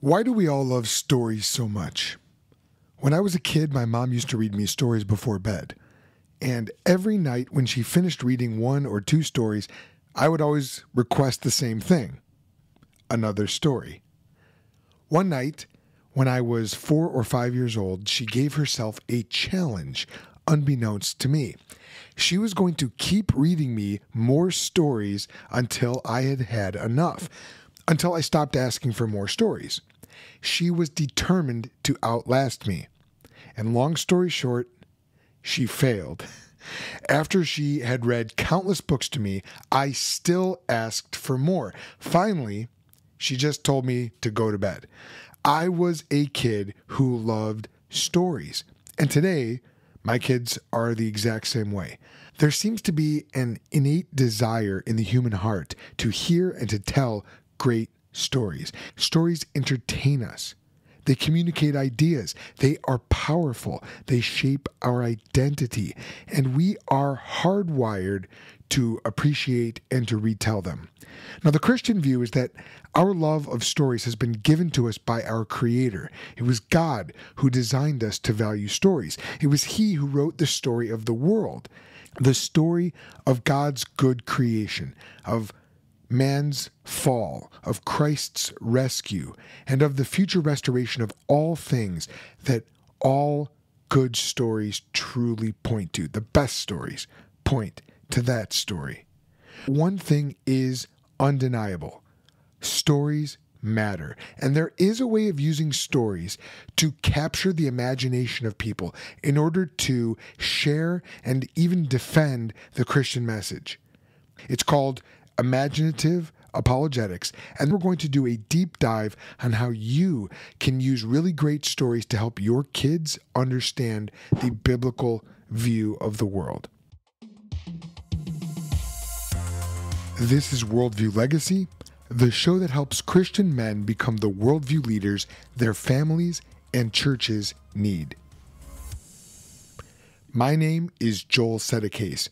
Why do we all love stories so much? When I was a kid, my mom used to read me stories before bed. And every night when she finished reading one or two stories, I would always request the same thing another story. One night, when I was four or five years old, she gave herself a challenge, unbeknownst to me. She was going to keep reading me more stories until I had had enough, until I stopped asking for more stories. She was determined to outlast me. And long story short, she failed. After she had read countless books to me, I still asked for more. Finally, she just told me to go to bed. I was a kid who loved stories. And today, my kids are the exact same way. There seems to be an innate desire in the human heart to hear and to tell great stories. Stories entertain us. They communicate ideas. They are powerful. They shape our identity. And we are hardwired to appreciate and to retell them. Now, the Christian view is that our love of stories has been given to us by our Creator. It was God who designed us to value stories, it was He who wrote the story of the world, the story of God's good creation, of man's fall, of Christ's rescue, and of the future restoration of all things that all good stories truly point to. The best stories point to that story. One thing is undeniable stories matter. And there is a way of using stories to capture the imagination of people in order to share and even defend the Christian message. It's called imaginative apologetics, and we're going to do a deep dive on how you can use really great stories to help your kids understand the biblical view of the world. This is Worldview Legacy, the show that helps Christian men become the worldview leaders their families and churches need. My name is Joel Settecase.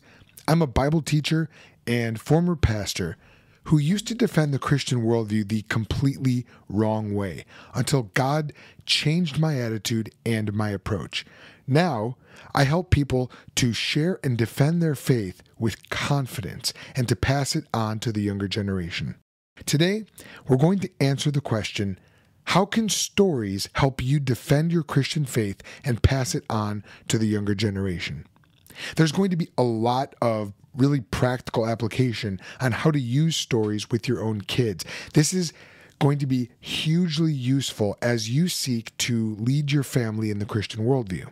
I'm a Bible teacher and former pastor who used to defend the Christian worldview the completely wrong way until God changed my attitude and my approach. Now, I help people to share and defend their faith with confidence and to pass it on to the younger generation. Today, we're going to answer the question how can stories help you defend your Christian faith and pass it on to the younger generation? There's going to be a lot of really practical application on how to use stories with your own kids. This is going to be hugely useful as you seek to lead your family in the Christian worldview.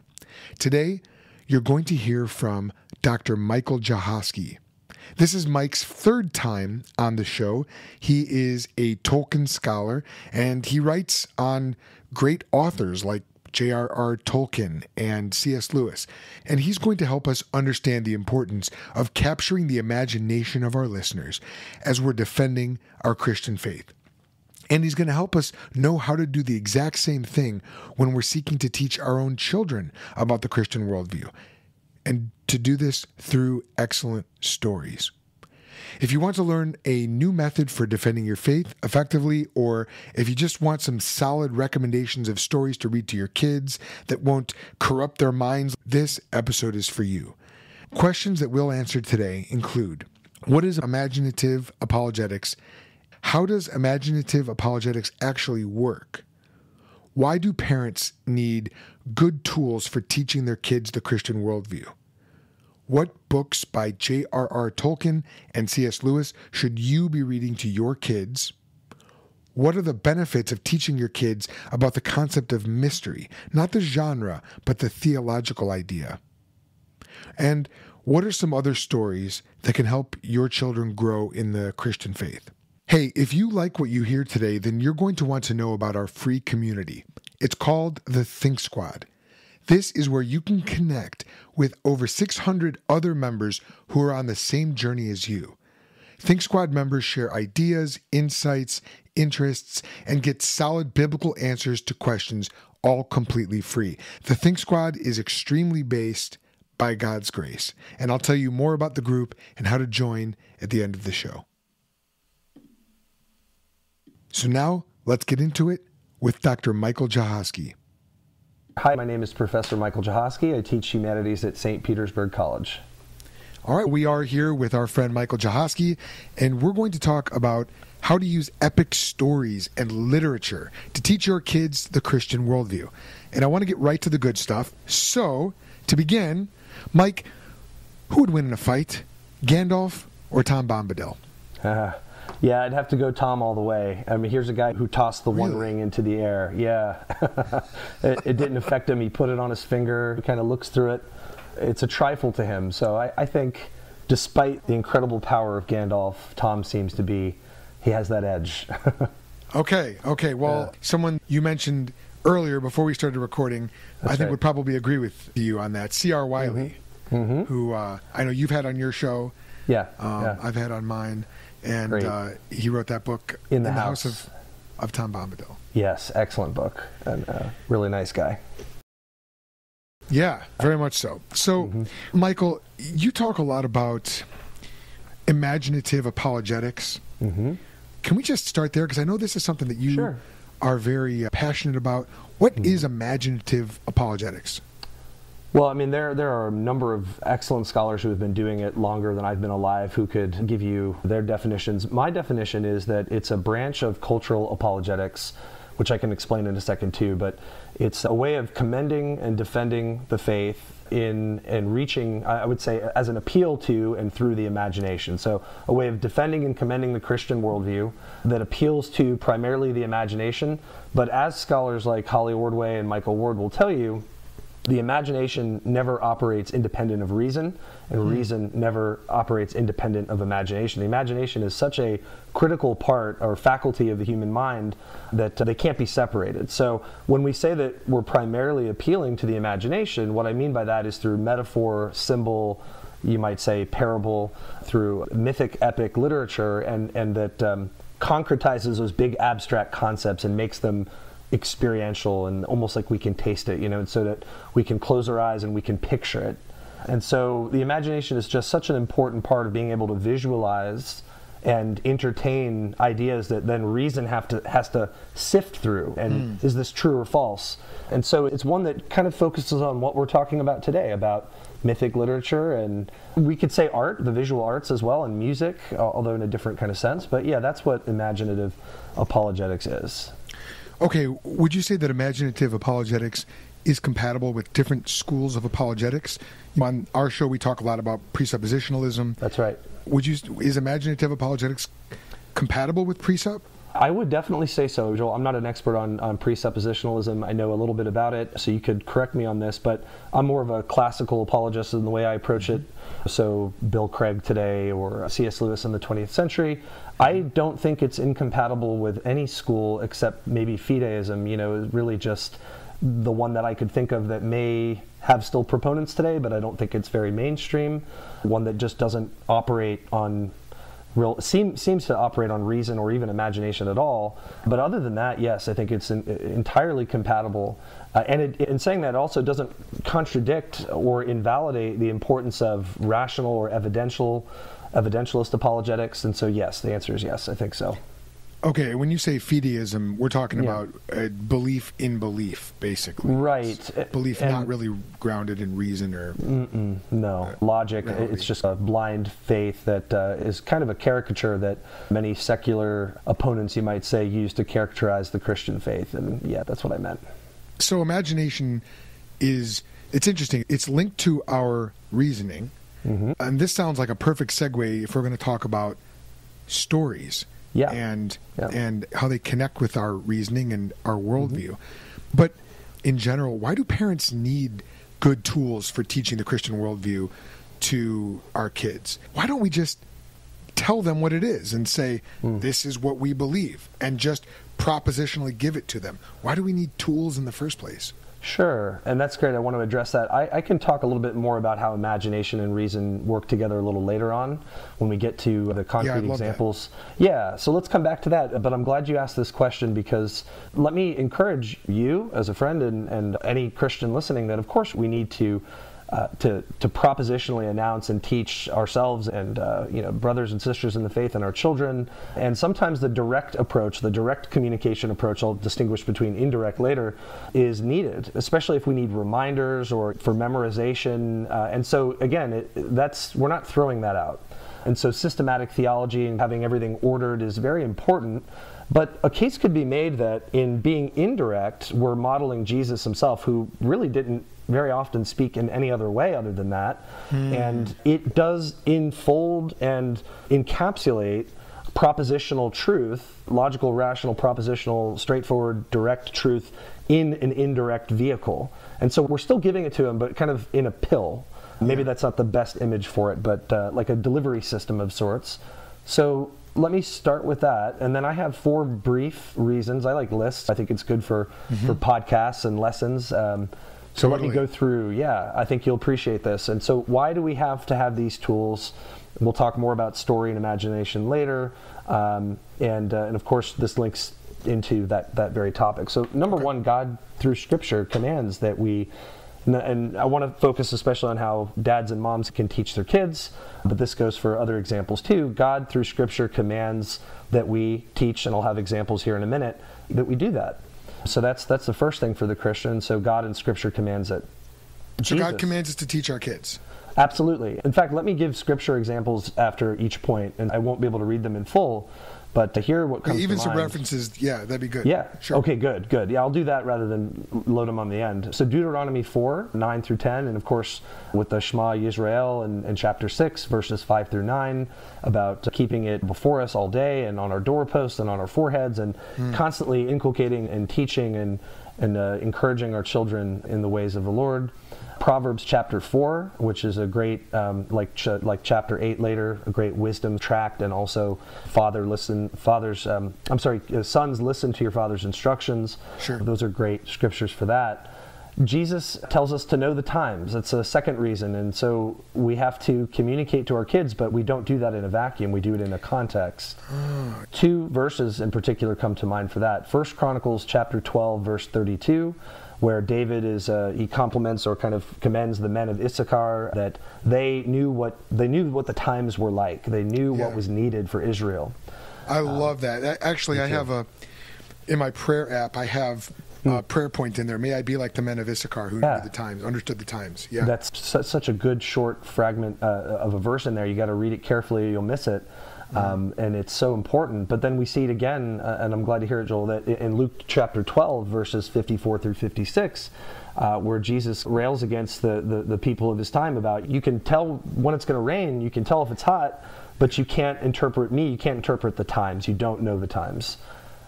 Today, you're going to hear from Dr. Michael Jahosky. This is Mike's third time on the show. He is a Tolkien scholar and he writes on great authors like J.R.R. Tolkien and C.S. Lewis, and he's going to help us understand the importance of capturing the imagination of our listeners as we're defending our Christian faith. And he's going to help us know how to do the exact same thing when we're seeking to teach our own children about the Christian worldview, and to do this through excellent stories. If you want to learn a new method for defending your faith effectively, or if you just want some solid recommendations of stories to read to your kids that won't corrupt their minds, this episode is for you. Questions that we'll answer today include What is imaginative apologetics? How does imaginative apologetics actually work? Why do parents need good tools for teaching their kids the Christian worldview? What books by J.R.R. Tolkien and C.S. Lewis should you be reading to your kids? What are the benefits of teaching your kids about the concept of mystery, not the genre, but the theological idea? And what are some other stories that can help your children grow in the Christian faith? Hey, if you like what you hear today, then you're going to want to know about our free community. It's called the Think Squad. This is where you can connect with over 600 other members who are on the same journey as you. Think Squad members share ideas, insights, interests, and get solid biblical answers to questions all completely free. The Think Squad is extremely based by God's grace, and I'll tell you more about the group and how to join at the end of the show. So now, let's get into it with Dr. Michael Jahosky. Hi, my name is Professor Michael Jahosky. I teach humanities at St. Petersburg College. All right, we are here with our friend Michael Jahosky, and we're going to talk about how to use epic stories and literature to teach your kids the Christian worldview. And I want to get right to the good stuff. So, to begin, Mike, who would win in a fight, Gandalf or Tom Bombadil? Yeah, I'd have to go Tom all the way. I mean, here's a guy who tossed the Really? One Ring into the air. Yeah, it, it didn't affect him. He put it on his finger. He kind of looks through it. It's a trifle to him. So I, I think, despite the incredible power of Gandalf, Tom seems to be he has that edge. Okay, okay. Well, Yeah. someone you mentioned earlier before we started recording, I think right. would probably agree with you on that. C.R. Wiley, Mhm. who uh, I know you've had on your show, yeah, um, yeah. I've had on mine, and uh, he wrote that book In the House. of, of Tom Bombadil. yes, excellent book and uh, really nice guy. Yeah, very much so. So, Mm-hmm. Michael, you talk a lot about imaginative apologetics. hmm Can we just start there? Because I know this is something that you Sure. are very uh, passionate about. What Mm-hmm. is imaginative apologetics? Well, I mean, there there are a number of excellent scholars who have been doing it longer than I've been alive who could give you their definitions. My definition is that it's a branch of cultural apologetics, which I can explain in a second too. But it's a way of commending and defending the faith in and reaching, I would say, as an appeal to and through the imagination. So a way of defending and commending the Christian worldview that appeals to primarily the imagination. But as scholars like Holly Ordway and Michael Ward will tell you, the imagination never operates independent of reason, and reason never operates independent of imagination. The imagination is such a critical part or faculty of the human mind that uh, they can't be separated. So, when we say that we're primarily appealing to the imagination, what I mean by that is through metaphor, symbol, you might say parable, through mythic, epic literature, and, and that um, concretizes those big abstract concepts and makes them experiential and almost like we can taste it, you know, and so that we can close our eyes and we can picture it. And so the imagination is just such an important part of being able to visualize and entertain ideas that then reason have to has to sift through and hmm. is this true or false? And so it's one that kind of focuses on what we're talking about today about mythic literature and we could say art the visual arts as well and music although in a different kind of sense. But yeah that's what imaginative apologetics is Okay, would you say that imaginative apologetics is compatible with different schools of apologetics? On our show, we talk a lot about presuppositionalism. that's right Would you is imaginative apologetics compatible with presup? I would definitely say so, Joel. I'm not an expert on, on presuppositionalism. I know a little bit about it, so you could correct me on this, but I'm more of a classical apologist in the way I approach it. So, Bill Craig today or C.S. Lewis in the 20th century. I don't think it's incompatible with any school except maybe fideism, you know, really just the one that I could think of that may have still proponents today, but I don't think it's very mainstream. One that just doesn't operate on real seem, seems to operate on reason or even imagination at all. But other than that, yes, I think it's entirely compatible. Uh, and it, in saying that, also doesn't contradict or invalidate the importance of rational or evidential, evidentialist apologetics. And so, yes, the answer is yes. I think so. Okay, when you say fideism, we're talking Yeah. about uh, belief in belief, basically. Right. Belief And- not really grounded in reason or. No logic. reality. It's just a blind faith that uh, is kind of a caricature that many secular opponents, you might say, use to characterize the Christian faith. And yeah, that's what I meant. So imagination is it's interesting. It's linked to our reasoning, Mm-hmm. and this sounds like a perfect segue if we're going to talk about stories. Yeah. And Yeah. and how they connect with our reasoning and our Mm-hmm. worldview. But in general, why do parents need good tools for teaching the Christian worldview to our kids? Why don't we just tell them what it is and say Hmm. this is what we believe and just propositionally give it to them? Why do we need tools in the first place? Sure, and that's great. I want to address that. I, I can talk a little bit more about how imagination and reason work together a little later on when we get to the concrete I'd love that. examples. Yeah, so let's come back to that. But I'm glad you asked this question because let me encourage you as a friend and, and any Christian listening that, of course, we need to uh, to, to propositionally announce and teach ourselves and uh, you know brothers and sisters in the faith and our children. And sometimes the direct approach the direct communication approach I'll distinguish between indirect later is needed especially if we need reminders or for memorization. Uh, and so again it, that's we're not throwing that out. And so systematic theology and having everything ordered is very important. But a case could be made that in being indirect, we're modeling Jesus himself, who really didn't very often speak in any other way other than that. Mm. And it does enfold and encapsulate propositional truth, logical, rational, propositional, straightforward, direct truth in an indirect vehicle. And so we're still giving it to him, but kind of in a pill. Maybe that's not the best image for it, but uh, like a delivery system of sorts. So let me start with that and then i have four brief reasons i like lists i think it's good for mm-hmm. for podcasts and lessons um, so totally. let me go through yeah i think you'll appreciate this and so why do we have to have these tools we'll talk more about story and imagination later um, and uh, and of course this links into that that very topic so number okay. one god through scripture commands that we and I want to focus especially on how dads and moms can teach their kids, but this goes for other examples too. God, through Scripture, commands that we teach, and I'll have examples here in a minute, that we do that. So that's that's the first thing for the Christian. So God in Scripture commands it. So Jesus. God commands us to teach our kids. Absolutely. In fact, let me give Scripture examples after each point, and I won't be able to read them in full. But to hear what comes even to some mind, references, yeah, that'd be good. Yeah. Sure. Okay. Good. Good. Yeah, I'll do that rather than load them on the end. So Deuteronomy four nine through ten, and of course with the Shema Yisrael and, and chapter six verses five through nine about keeping it before us all day and on our doorposts and on our foreheads and mm. constantly inculcating and teaching and and uh, encouraging our children in the ways of the Lord. Proverbs chapter four, which is a great um, like ch- like chapter eight later, a great wisdom tract, and also father listen fathers. Um, I'm sorry, uh, sons listen to your father's instructions. Sure, those are great scriptures for that. Jesus tells us to know the times. That's a second reason. And so we have to communicate to our kids, but we don't do that in a vacuum. We do it in a context. Oh. Two verses in particular come to mind for that. First Chronicles chapter 12, verse 32 where David is uh, he compliments or kind of commends the men of Issachar that they knew what they knew what the times were like. They knew yeah. what was needed for Israel. I um, love that. Actually, I have a in my prayer app. I have a hmm. prayer point in there. May I be like the men of Issachar who yeah. knew the times, understood the times. Yeah, that's such a good short fragment uh, of a verse in there. You got to read it carefully, you'll miss it. Um, and it's so important. But then we see it again, uh, and I'm glad to hear it, Joel, that in Luke chapter 12, verses 54 through 56, uh, where Jesus rails against the, the, the, people of his time about you can tell when it's going to rain, you can tell if it's hot, but you can't interpret me, you can't interpret the times, you don't know the times,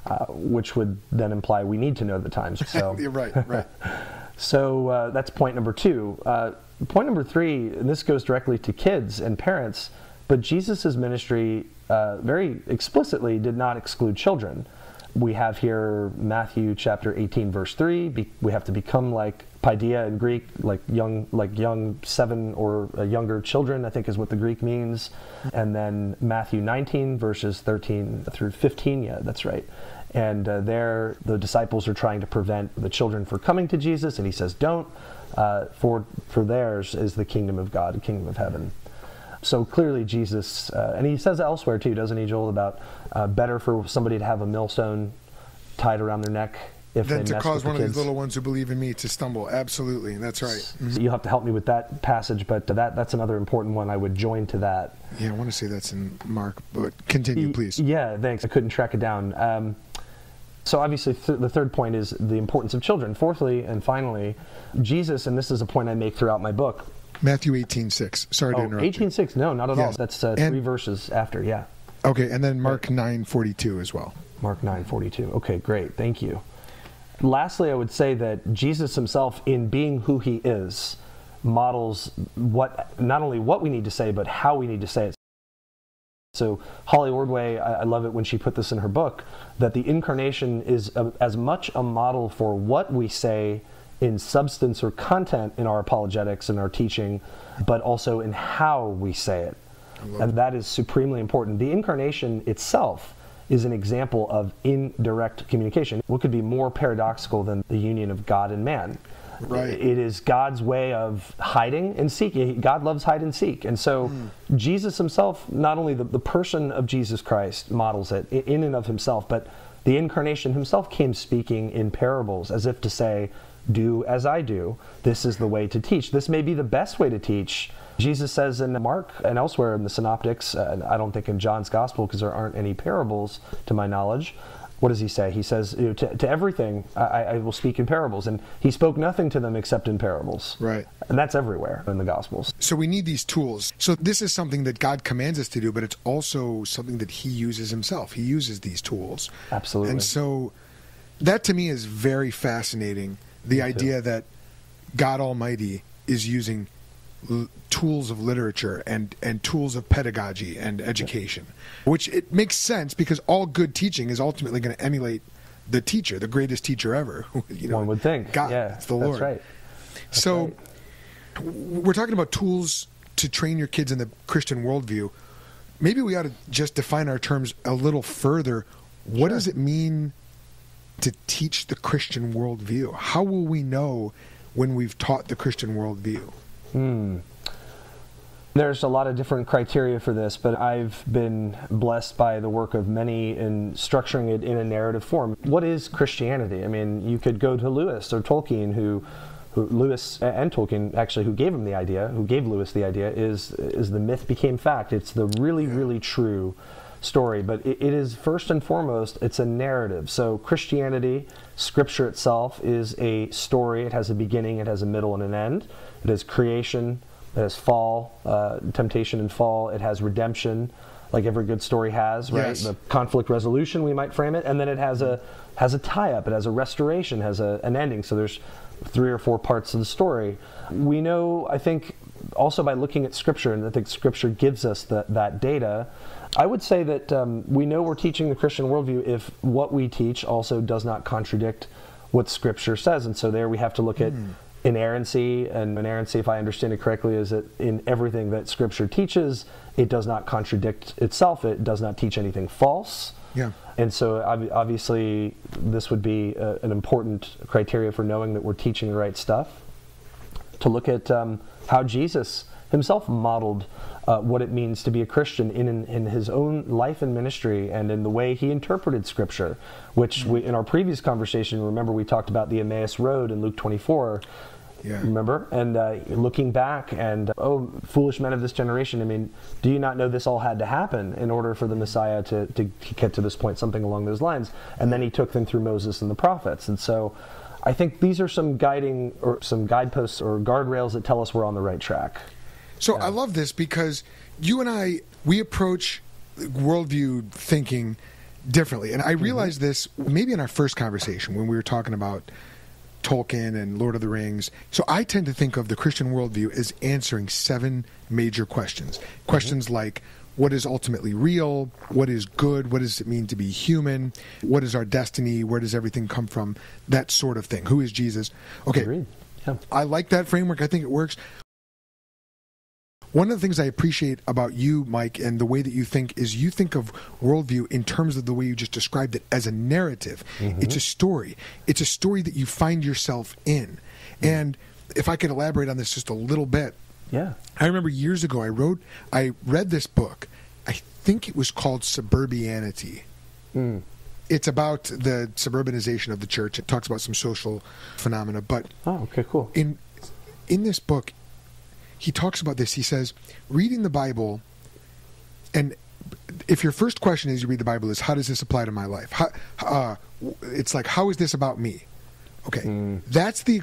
uh, which would then imply we need to know the times. So You're right, right. so uh, that's point number two. Uh, point number three, and this goes directly to kids and parents, but Jesus' ministry uh, very explicitly did not exclude children. We have here Matthew chapter 18 verse 3. Be, we have to become like paideia in Greek, like young, like young seven or uh, younger children. I think is what the Greek means. And then Matthew 19 verses 13 through 15. Yeah, that's right. And uh, there, the disciples are trying to prevent the children from coming to Jesus, and he says, "Don't, uh, for for theirs is the kingdom of God, the kingdom of heaven." so clearly Jesus, uh, and he says elsewhere too, doesn't he, Joel, about uh, better for somebody to have a millstone tied around their neck if than to cause one of these little ones who believe in me to stumble. Absolutely, that's right. Mm-hmm. you'll have to help me with that passage, but that that's another important one. I would join to that. Yeah, I want to say that's in Mark, but continue, please. Yeah, thanks. I couldn't track it down. Um, so obviously, th- the third point is the importance of children. Fourthly, and finally, Jesus, and this is a point I make throughout my book, Matthew 18, 6. Sorry oh, to interrupt. 18, 6. No, not at all. That's uh, three verses after, yeah. Okay, and then Mark 9:42 as well. Mark 9:42. Okay, great. Thank you. Lastly, I would say that Jesus himself, in being who he is, models what not only what we need to say, but how we need to say it. So Holly Ordway, I, I love it when she put this in her book, that the incarnation is a, as much a model for what we say in substance or content in our apologetics and our teaching, but also in how we say it. And that is supremely important. The incarnation itself is an example of indirect communication. What could be more paradoxical than the union of God and man? Right. It is God's way of hiding and seeking. God loves hide and seek. And so mm. Jesus himself, not only the, the person of Jesus Christ models it in and of himself, but the incarnation himself came speaking in parables as if to say, Do as I do. This is the way to teach. This may be the best way to teach. Jesus says in Mark and elsewhere in the Synoptics, uh, I don't think in John's Gospel because there aren't any parables to my knowledge, what does he say? He says, you know, to, to, everything I, I, will speak in parables. And he spoke nothing to them except in parables. Right. And that's everywhere in the Gospels. So we need these tools. So this is something that God commands us to do, but it's also something that he uses himself. He uses these tools. Absolutely. And so that to me is very fascinating. The idea that God Almighty is using l- tools of literature and, and tools of pedagogy and education, which it makes sense because all good teaching is ultimately going to emulate the teacher, the greatest teacher ever. you know, One would think. God, yeah, it's the Lord. That's right. That's so right. we're talking about tools to train your kids in the Christian worldview. Maybe we ought to just define our terms a little further. What sure. does it mean to teach the Christian worldview? How will we know when we've taught the Christian worldview? Hmm. There's a lot of different criteria for this, but I've been blessed by the work of many in structuring it in a narrative form. What is Christianity? I mean, you could go to Lewis or Tolkien, who, who Lewis and Tolkien actually, who gave him the idea, who gave Lewis the idea, is is the myth became fact. It's the really, really true story, but it, it is first and foremost it's a narrative. So Christianity, Scripture itself, is a story. It has a beginning, it has a middle, and an end. It has creation it has fall, uh, temptation and fall. It has redemption, like every good story has, right? Yes. The conflict resolution, we might frame it, and then it has a has a tie-up. It has a restoration, has a, an ending. So there's three or four parts of the story. We know, I think, also by looking at Scripture, and I think Scripture gives us the, that data. I would say that um, we know we're teaching the Christian worldview if what we teach also does not contradict what Scripture says, and so there we have to look at mm inerrancy, and inerrancy, if I understand it correctly, is that in everything that Scripture teaches, it does not contradict itself. It does not teach anything false. Yeah. And so, obviously, this would be a, an important criteria for knowing that we're teaching the right stuff. To look at um, how Jesus himself modeled uh, what it means to be a Christian in, in, in, his own life and ministry and in the way he interpreted Scripture, which we, in our previous conversation, remember we talked about the Emmaus Road in Luke 24. Yeah. Remember? And uh, looking back, and oh, foolish men of this generation, I mean, do you not know this all had to happen in order for the Messiah to, to get to this point, something along those lines? And then he took them through Moses and the prophets. And so I think these are some guiding or some guideposts or guardrails that tell us we're on the right track. So yeah. I love this because you and I, we approach worldview thinking differently. And I mm-hmm. realized mm-hmm. this maybe in our first conversation when we were talking about Tolkien and Lord of the Rings. So I tend to think of the Christian worldview as answering seven major questions. Mm-hmm. Questions like what is ultimately real? What is good? What does it mean to be human? What is our destiny? Where does everything come from? That sort of thing. Who is Jesus? Okay. Yeah. I like that framework. I think it works. One of the things I appreciate about you, Mike, and the way that you think is you think of worldview in terms of the way you just described it as a narrative. Mm-hmm. It's a story. It's a story that you find yourself in. Mm-hmm. And if I could elaborate on this just a little bit. Yeah. I remember years ago I wrote I read this book. I think it was called Suburbianity. Mm. It's about the suburbanization of the church. It talks about some social phenomena, but Oh, okay, cool. In in this book, he talks about this. He says, reading the Bible, and if your first question is you read the Bible is how does this apply to my life? How, uh, it's like how is this about me? Okay, mm. that's the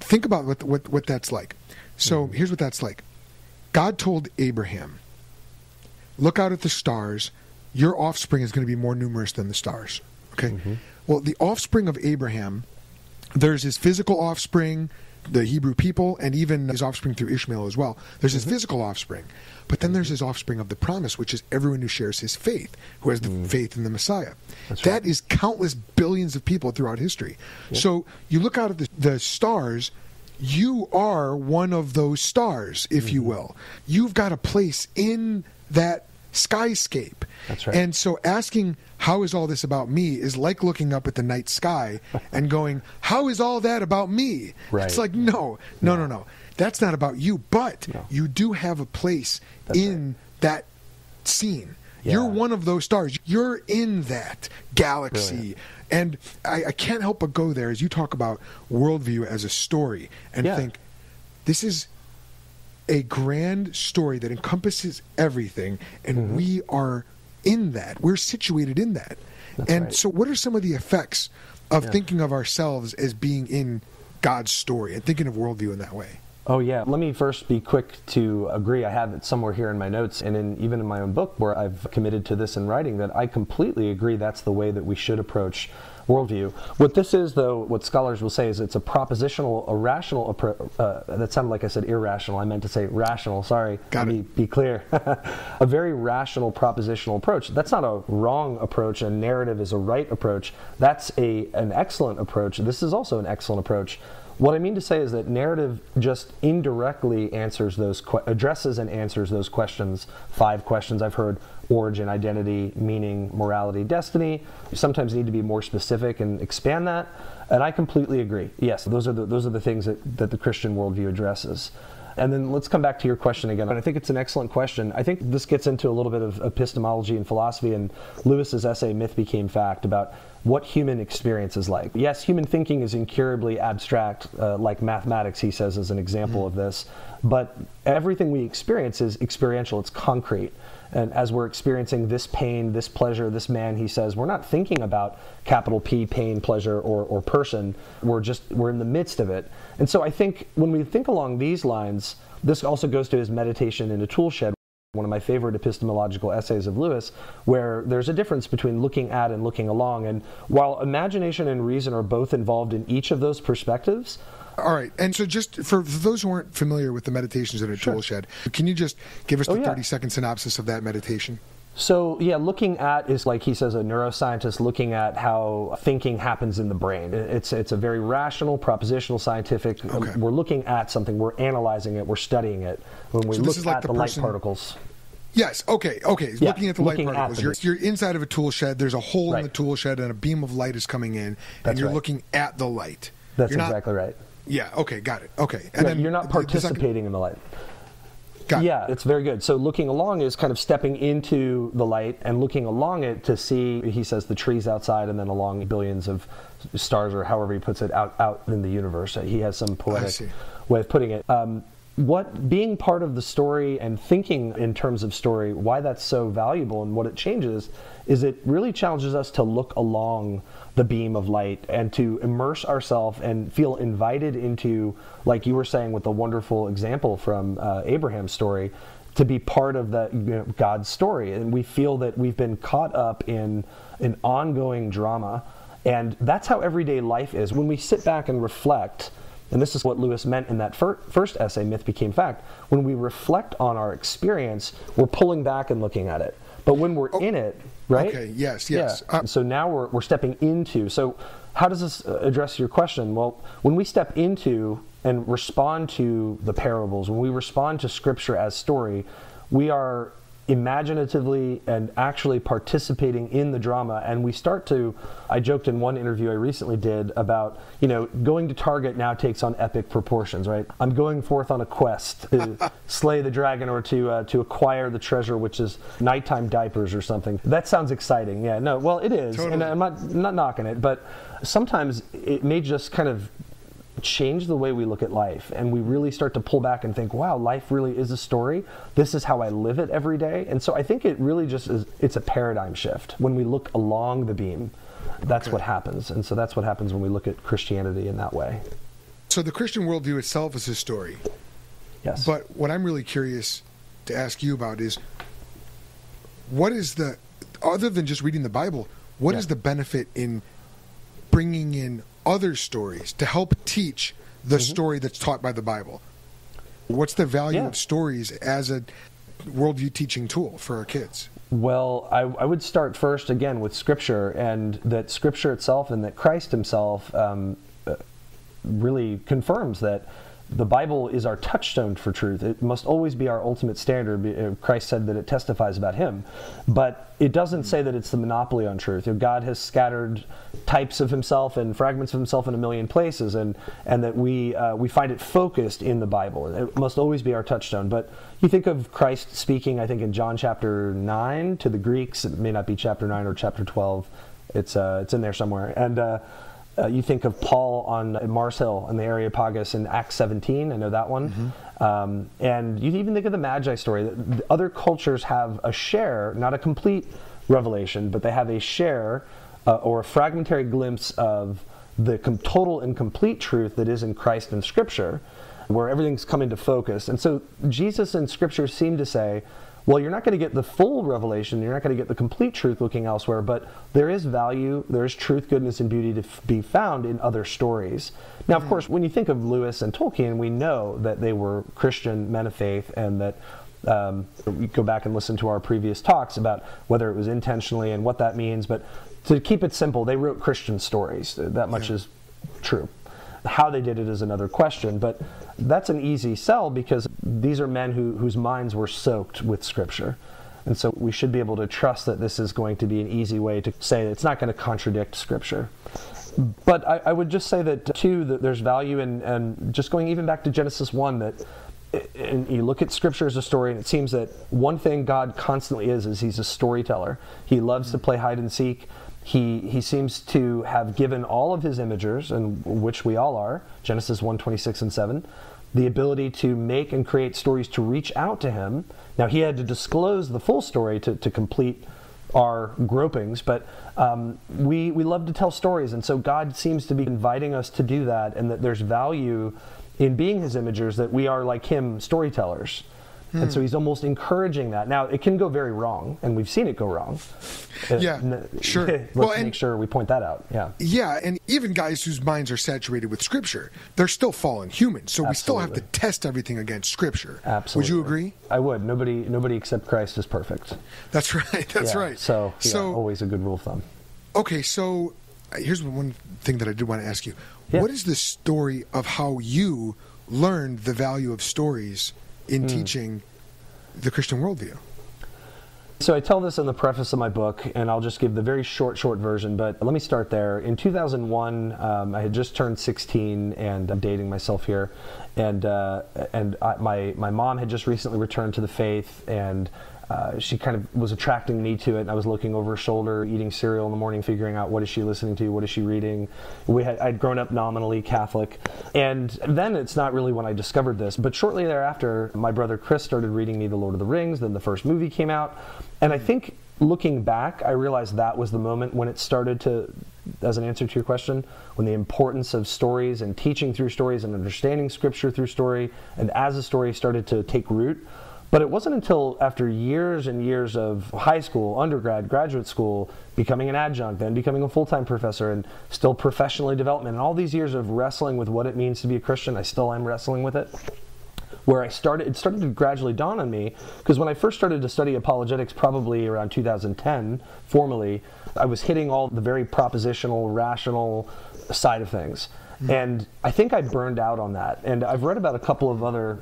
think about what what what that's like. So mm. here's what that's like. God told Abraham, "Look out at the stars. Your offspring is going to be more numerous than the stars." Okay. Mm-hmm. Well, the offspring of Abraham, there's his physical offspring, the Hebrew people and even his offspring through Ishmael as well. There's his mm-hmm. physical offspring, but then there's his offspring of the promise, which is everyone who shares his faith, who has the mm. faith in the Messiah. That's that right. is countless billions of people throughout history. Yep. So you look out at the, the, stars. You are one of those stars, if mm-hmm. you will. You've got a place in that skyscape. That's right. And so asking, how is all this about me, is like looking up at the night sky and going, how is all that about me? Right. It's like, no, no, no, no. That's not about you, but No. you do have a place That's in that scene. Yeah. You're one of those stars. You're in that galaxy. Brilliant. And I, I can't help but go there as you talk about worldview as a story and Yeah. think this is a grand story that encompasses everything, and Mm-hmm. we are in that. We're situated in that. That's and right. so, what are some of the effects of Yeah. thinking of ourselves as being in God's story and thinking of worldview in that way? Oh yeah. Let me first be quick to agree. I have it somewhere here in my notes, and in, even in my own book, where I've committed to this in writing, that I completely agree. That's the way that we should approach worldview. What this is, though, what scholars will say is it's a propositional, a rational approach. Uh, that sounded like I said irrational. I meant to say rational. Sorry. Got Let it. me be clear. a very rational propositional approach. That's not a wrong approach. A narrative is a right approach. That's a an excellent approach. This is also an excellent approach. What I mean to say is that narrative just indirectly answers those que- addresses and answers those questions. Five questions I've heard: origin, identity, meaning, morality, destiny. You sometimes need to be more specific and expand that. And I completely agree. Yes, those are the those are the things that, that the Christian worldview addresses. And then let's come back to your question again. And I think it's an excellent question. I think this gets into a little bit of epistemology and philosophy and Lewis's essay, Myth Became Fact, about what human experience is like. Yes, human thinking is incurably abstract, uh, like mathematics, he says, is an example of this. But everything we experience is experiential, it's concrete. And as we're experiencing this pain, this pleasure, this man, he says, we're not thinking about capital P, pain, pleasure, or, or person. We're just, we're in the midst of it. And so I think when we think along these lines, this also goes to his meditation in a tool shed one of my favorite epistemological essays of Lewis, where there's a difference between looking at and looking along. And while imagination and reason are both involved in each of those perspectives, All right. And so, just for, those who aren't familiar with the meditations in a tool shed, can you just give us Oh, the yeah. 30 second synopsis of that meditation? So, yeah, looking at is like he says, a neuroscientist looking at how thinking happens in the brain. It's, it's a very rational, propositional, scientific. Um, okay. We're looking at something, we're analyzing it, we're studying it. When we So look like at the the, person- light particles. Yes. Okay. Okay. Yeah, looking at the light looking at particles, you're, you're inside of a tool shed. There's a hole in the tool shed, and a beam of light is coming in, and you're right. looking at the light. That's You're not- exactly right. Yeah. Okay. Got it. Okay. Yeah, And then you're not the second- participating in the light. Got it. Yeah, it's very good. So looking along is kind of stepping into the light and looking along it to see. He says the trees outside, and then along billions of stars, or however he puts it, out out in the universe. He has some poetic way of putting it. Um, what being part of the story and thinking in terms of story, why that's so valuable and what it changes, is it really challenges us to look along the beam of light and to immerse ourselves and feel invited into, like you were saying with the wonderful example from uh, Abraham's story, to be part of the you know, God's story, and we feel that we've been caught up in an ongoing drama, and that's how everyday life is. When we sit back and reflect, and this is what Lewis meant in that fir- first essay, Myth Became Fact. When we reflect on our experience, we're pulling back and looking at it. But when we're in it, right? Okay, yes, yes. Yeah. Uh, so now we're, we're stepping into. So, how does this uh, address your question? Well, when we step into and respond to the parables, when we respond to Scripture as story, we are imaginatively and actually participating in the drama. And we start to i joked in one interview i recently did about you know going to target now takes on epic proportions right? I'm going forth on a quest to slay the dragon or to uh, to acquire the treasure which is nighttime diapers or something. That sounds exciting. Yeah no well it is. And i'm not not knocking it but sometimes it may just kind of change the way we look at life and we really start to pull back and think wow life really is a story. This is how i live it every day. And so i think it really just is it's a paradigm shift. When we look along the beam that's what happens. And so that's what happens when we look at christianity in that way. So the Christian worldview itself is a story. yes. But what I'm really curious to ask you about is what is the, other than just reading the Bible, what is Yeah. the benefit in bringing in other stories to help teach the Mm-hmm. story that's taught by the Bible? What's the value Yeah. of stories as a worldview teaching tool for our kids? Well, I, I would start first again with Scripture, and that Scripture itself and that Christ Himself um, uh, really confirms that the Bible is our touchstone for truth. It must always be our ultimate standard. Uh, Christ said that it testifies about Him, but it doesn't say that it's the monopoly on truth. God has scattered types of Himself and fragments of Himself in a million places, and and that we uh, we find it focused in the Bible. It must always be our touchstone. But you think of Christ speaking, I think in John chapter nine to the Greeks. It may not be chapter nine or chapter twelve. It's uh, it's in there somewhere, and. Uh, uh, you think of Paul on Mars Hill in the Areopagus in Acts 17. I know that one. Mm-hmm. Um, and you even think of the Magi story. Other cultures have a share, not a complete revelation, but they have a share uh, or a fragmentary glimpse of the com- total and complete truth that is in Christ and Scripture, where everything's come into focus. And so Jesus and Scripture seem to say, well, you're not going to get the full revelation, you're not going to get the complete truth looking elsewhere, but there is value, there is truth, goodness, and beauty to f- be found in other stories. Now, of mm. course, when you think of Lewis and Tolkien, we know that they were Christian men of faith and that um, we go back and listen to our previous talks about whether it was intentionally and what that means. But to keep it simple, they wrote Christian stories. That much yeah. is true. How they did it is another question, but that's an easy sell because these are men who, whose minds were soaked with Scripture. And so we should be able to trust that this is going to be an easy way to say it's not going to contradict Scripture. But I, I would just say that, too, that there's value in, and just going even back to Genesis 1, that and you look at scripture as a story and it seems that one thing god constantly is is he's a storyteller. He loves to play hide and seek. He, he seems to have given all of his imagers, and which we all are, Genesis 1 26 and 7, the ability to make and create stories to reach out to him. Now, he had to disclose the full story to, to complete our gropings, but um, we, we love to tell stories, and so God seems to be inviting us to do that, and that there's value in being his imagers, that we are like him storytellers. Mm. And so hmm. he's almost encouraging that. Now, it can go very wrong, and we've seen it go wrong. Uh, yeah, uh, sure. Let's well, and, make sure we point that out. Yeah. Yeah, and even guys whose minds are saturated with Scripture, they're still fallen humans. So Absolutely. we still have to test everything against Scripture. Absolutely. Would you agree? I would. Nobody, nobody except Christ is perfect. That's right. That's yeah. right. So, yeah, so always a good rule of thumb. Okay, so here's one thing that I did want to ask you. Yeah. What is the story of how you learned the value of stories in mm. teaching the Christian worldview? So I tell this in the preface of my book, and I'll just give the very short, short version. But let me start there. In 2001, um, I had just turned 16, and I'm dating myself here, and uh, and I, my my mom had just recently returned to the faith, and uh, she kind of was attracting me to it. I was looking over her shoulder, eating cereal in the morning, figuring out what is she listening to, what is she reading. We had I'd grown up nominally Catholic, and then it's not really when I discovered this, but shortly thereafter, my brother Chris started reading me The Lord of the Rings. Then the first movie came out, and I think looking back, I realized that was the moment when it started to, as an answer to your question, when the importance of stories and teaching through stories and understanding Scripture through story, and as a story started to take root but it wasn't until after years and years of high school, undergrad, graduate school, becoming an adjunct, then becoming a full time professor, and still professionally development, and all these years of wrestling with what it means to be a Christian, I still am wrestling with it. Where I started, it started to gradually dawn on me because when I first started to study apologetics, probably around 2010, formally, I was hitting all the very propositional, rational side of things. Mm-hmm. And I think I burned out on that. And I've read about a couple of other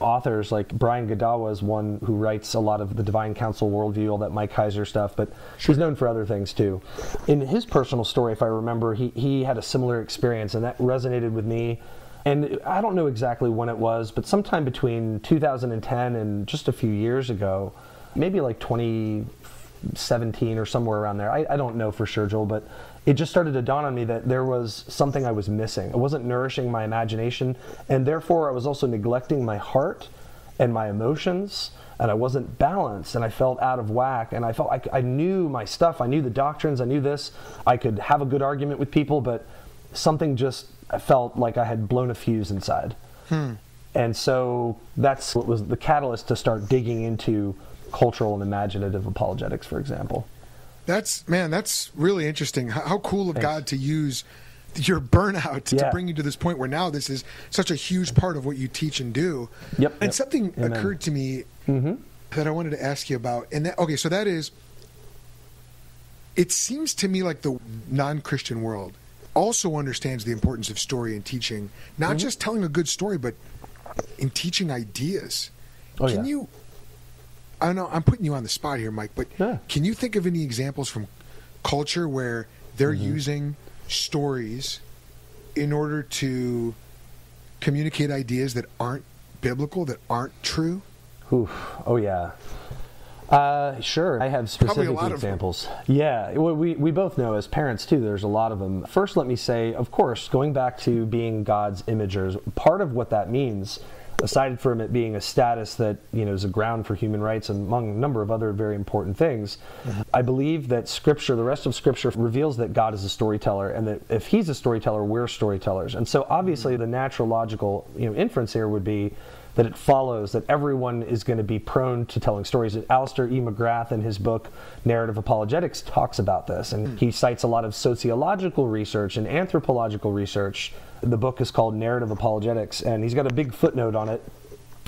authors like Brian Godawa is one who writes a lot of the Divine Council worldview, all that Mike Heiser stuff, but sure. he's known for other things too. In his personal story, if I remember, he, he had a similar experience and that resonated with me. And I don't know exactly when it was, but sometime between 2010 and just a few years ago, maybe like 2017 or somewhere around there. I, I don't know for sure, Joel, but it just started to dawn on me that there was something I was missing. I wasn't nourishing my imagination, and therefore I was also neglecting my heart and my emotions, and I wasn't balanced, and I felt out of whack, and I felt like I knew my stuff, I knew the doctrines, I knew this, I could have a good argument with people, but something just I felt like I had blown a fuse inside. Hmm. And so that's what was the catalyst to start digging into cultural and imaginative apologetics, for example. That's man, that's really interesting. How, cool of Thanks. God to use your burnout yeah. to bring you to this point where now this is such a huge part of what you teach and do. Yep. And yep. something Amen. occurred to me mm-hmm. that I wanted to ask you about. And that okay, so that is. It seems to me like the non-Christian world also understands the importance of story and teaching, not Mm-hmm. just telling a good story, but in teaching ideas. Oh, can yeah. you? I know. I'm putting you on the spot here, Mike, but Yeah. can you think of any examples from culture where they're Mm-hmm. using stories in order to communicate ideas that aren't biblical, that aren't true? Oof. Oh yeah. Uh, sure. I have specific lot of them. examples. Yeah. Well, we we both know as parents too. There's a lot of them. First, let me say, of course, going back to being God's imagers, part of what that means, aside from it being a status that you know is a ground for human rights and among a number of other very important things, Mm-hmm. I believe that Scripture, the rest of Scripture, reveals that God is a storyteller, and that if He's a storyteller, we're storytellers. And so, obviously, Mm-hmm. the natural logical you know inference here would be that it follows that everyone is going to be prone to telling stories. Alister E. McGrath, in his book Narrative Apologetics, talks about this, and he cites a lot of sociological research and anthropological research. The book is called Narrative Apologetics, and he's got a big footnote on it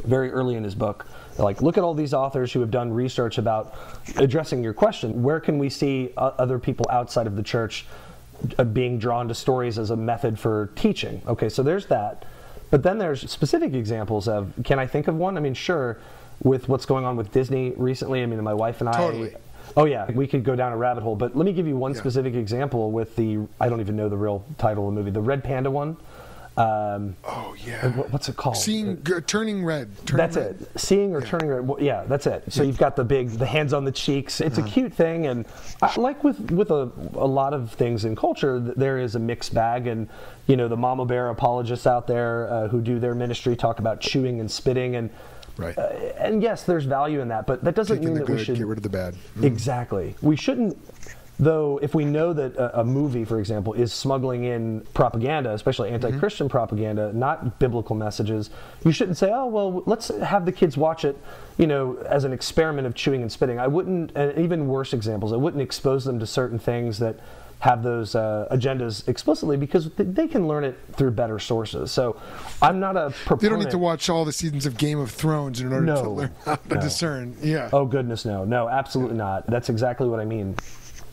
very early in his book. Like, look at all these authors who have done research about addressing your question. Where can we see uh, other people outside of the church uh, being drawn to stories as a method for teaching? Okay, so there's that. But then there's specific examples of, can I think of one? I mean, sure, with what's going on with Disney recently, I mean, my wife and I. Totally. Oh, yeah, we could go down a rabbit hole. But let me give you one specific example with the, I don't even know the real title of the movie, the Red Panda one. Um, Oh yeah. what's it called? Seeing g- turning red. Turning That's red. it. Seeing or turning red. well, Yeah, that's it. So you've got the big, the hands on the cheeks. It's Uh-huh. a cute thing, and I, like with with a, a lot of things in culture, there is a mixed bag. And you know, the mama bear apologists out there uh, who do their ministry talk about chewing and spitting, and Right. uh, and yes, there's value in that, but that doesn't Taking mean that good, we should get rid of the bad. Mm. Exactly. We shouldn't, though, if we know that a, a movie, for example, is smuggling in propaganda, especially anti Christian propaganda, not biblical messages, you shouldn't say, oh, well, let's have the kids watch it, you know, as an experiment of chewing and spitting. I wouldn't, and even worse examples, I wouldn't expose them to certain things that have those uh, agendas explicitly because th- they can learn it through better sources. So I'm not a proponent. They don't need to watch all the seasons of Game of Thrones in order to No. learn how to No. discern. Yeah. Oh goodness, no, no, absolutely not. That's exactly what I mean.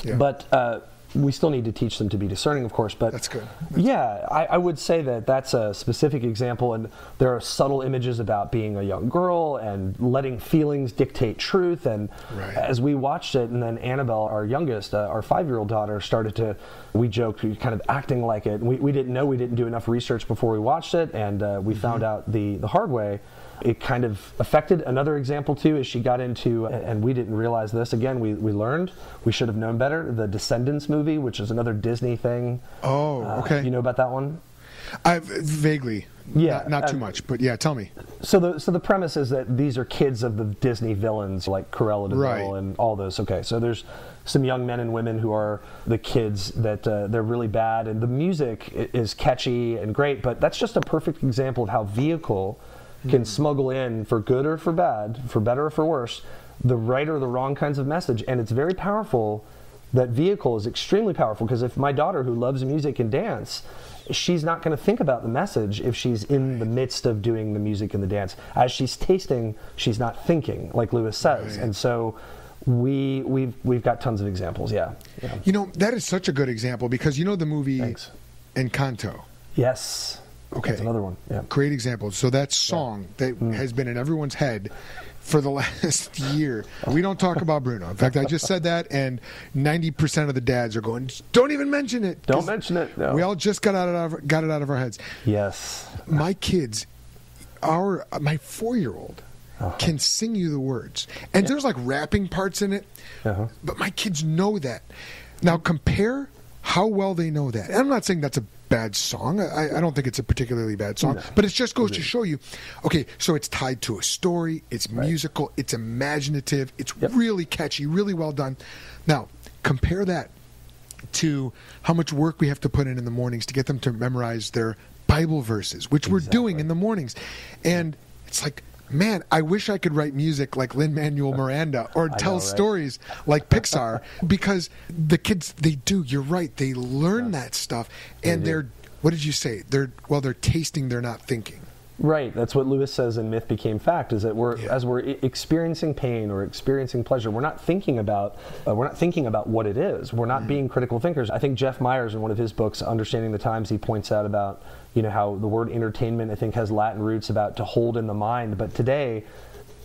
Yeah. But uh, we still need to teach them to be discerning, of course. But That's good. yeah, I, I would say that that's a specific example, and there are subtle images about being a young girl and letting feelings dictate truth. And Right. as we watched it, and then Annabelle, our youngest, uh, our five-year-old daughter, started to. We joked, we kind of acting like it. We, we didn't know we didn't do enough research before we watched it, and uh, we found Mm-hmm. out the the hard way. It kind of affected another example too, as she got into, and we didn't realize this. Again, we, we learned we should have known better. The Descendants movie, which is another Disney thing. Oh, Uh, okay. You know about that one? I vaguely. Yeah, Not, not too uh, much, but yeah. Tell me. So the so the premise is that these are kids of the Disney villains like Cruella de Vil Right. and all those. Okay, so there's some young men and women who are the kids that uh, they're really bad, and the music is catchy and great, but that's just a perfect example of how vehicle can mm-hmm. smuggle in for good or for bad, for better or for worse, the right or the wrong kinds of message, and it's very powerful. That vehicle is extremely powerful because if my daughter, who loves music and dance, she's not going to think about the message if she's in the midst of doing the music and the dance. As she's tasting, she's not thinking, like Lewis says. Right. And so we we've we've got tons of examples. Yeah. yeah. You know that is such a good example because you know the movie Thanks. Encanto. Yes. Okay. That's another one. Yeah. Great example. So that song that Mm. has been in everyone's head for the last year. We don't talk about Bruno. In fact, I just said that, and ninety percent of the dads are going, "Don't even mention it." Don't mention it. No. We all just got out of got it out of our heads. Yes. My kids, our my four year old. Uh-huh. Can sing you the words, and there's like rapping parts in it, Uh-huh. but my kids know that. Now compare how well they know that. And I'm not saying that's a bad song. I, I don't think it's a particularly bad song, No. but it just goes to show you. Okay, so it's tied to a story. It's Right. musical. It's imaginative. It's Yep. really catchy. Really well done. Now compare that to how much work we have to put in in the mornings to get them to memorize their Bible verses, which we're doing in the mornings. And it's like, man, I wish I could write music like Lin Manuel Miranda or tell know, right? stories like Pixar because the kids, they do, you're right, they learn that stuff and do. they're, what did you say? They're, well, they're tasting, they're not thinking. Right. That's what Lewis says in Myth Became Fact is that we're Yeah. as we're experiencing pain or experiencing pleasure, we're not thinking about uh, we're not thinking about what it is. We're not being critical thinkers. I think Jeff Myers in one of his books Understanding the Times he points out about, you know, how the word entertainment I think has Latin roots about to hold in the mind, but today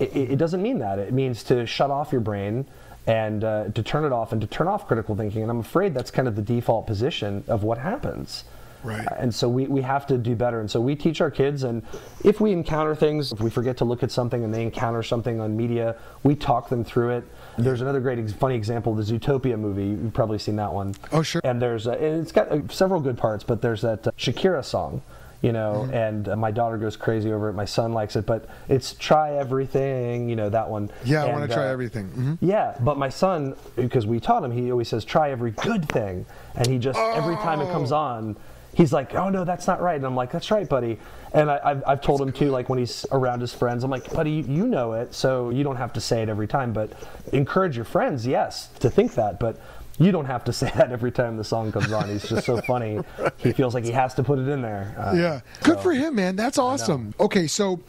it, it doesn't mean that. It means to shut off your brain and uh, to turn it off and to turn off critical thinking. And I'm afraid that's kind of the default position of what happens. Right. And so we, we have to do better. And so we teach our kids, and if we encounter things, if we forget to look at something and they encounter something on media, we talk them through it. There's another great, funny example, the Zootopia movie. You've probably seen that one. Oh, sure. And there's, uh, and it's got uh, several good parts, but there's that uh, Shakira song, you know, Mm-hmm. and uh, my daughter goes crazy over it. My son likes it, but it's try everything, you know, that one. Yeah, I want to try uh, everything. hmm yeah, but my son, because we taught him, he always says, try every good thing. And he just, every time it comes Oh. on, he's like, oh no, that's not right. And I'm like, that's right, buddy. And I, I've, I've told him too, like when he's around his friends, I'm like, buddy, you, know it, so you don't have to say it every time. But encourage your friends, yes, to think that. But you don't have to say that every time the song comes on. He's just so funny. He feels like he has to put it in there. Uh, Yeah. Good so- for him, man. That's awesome. Okay, so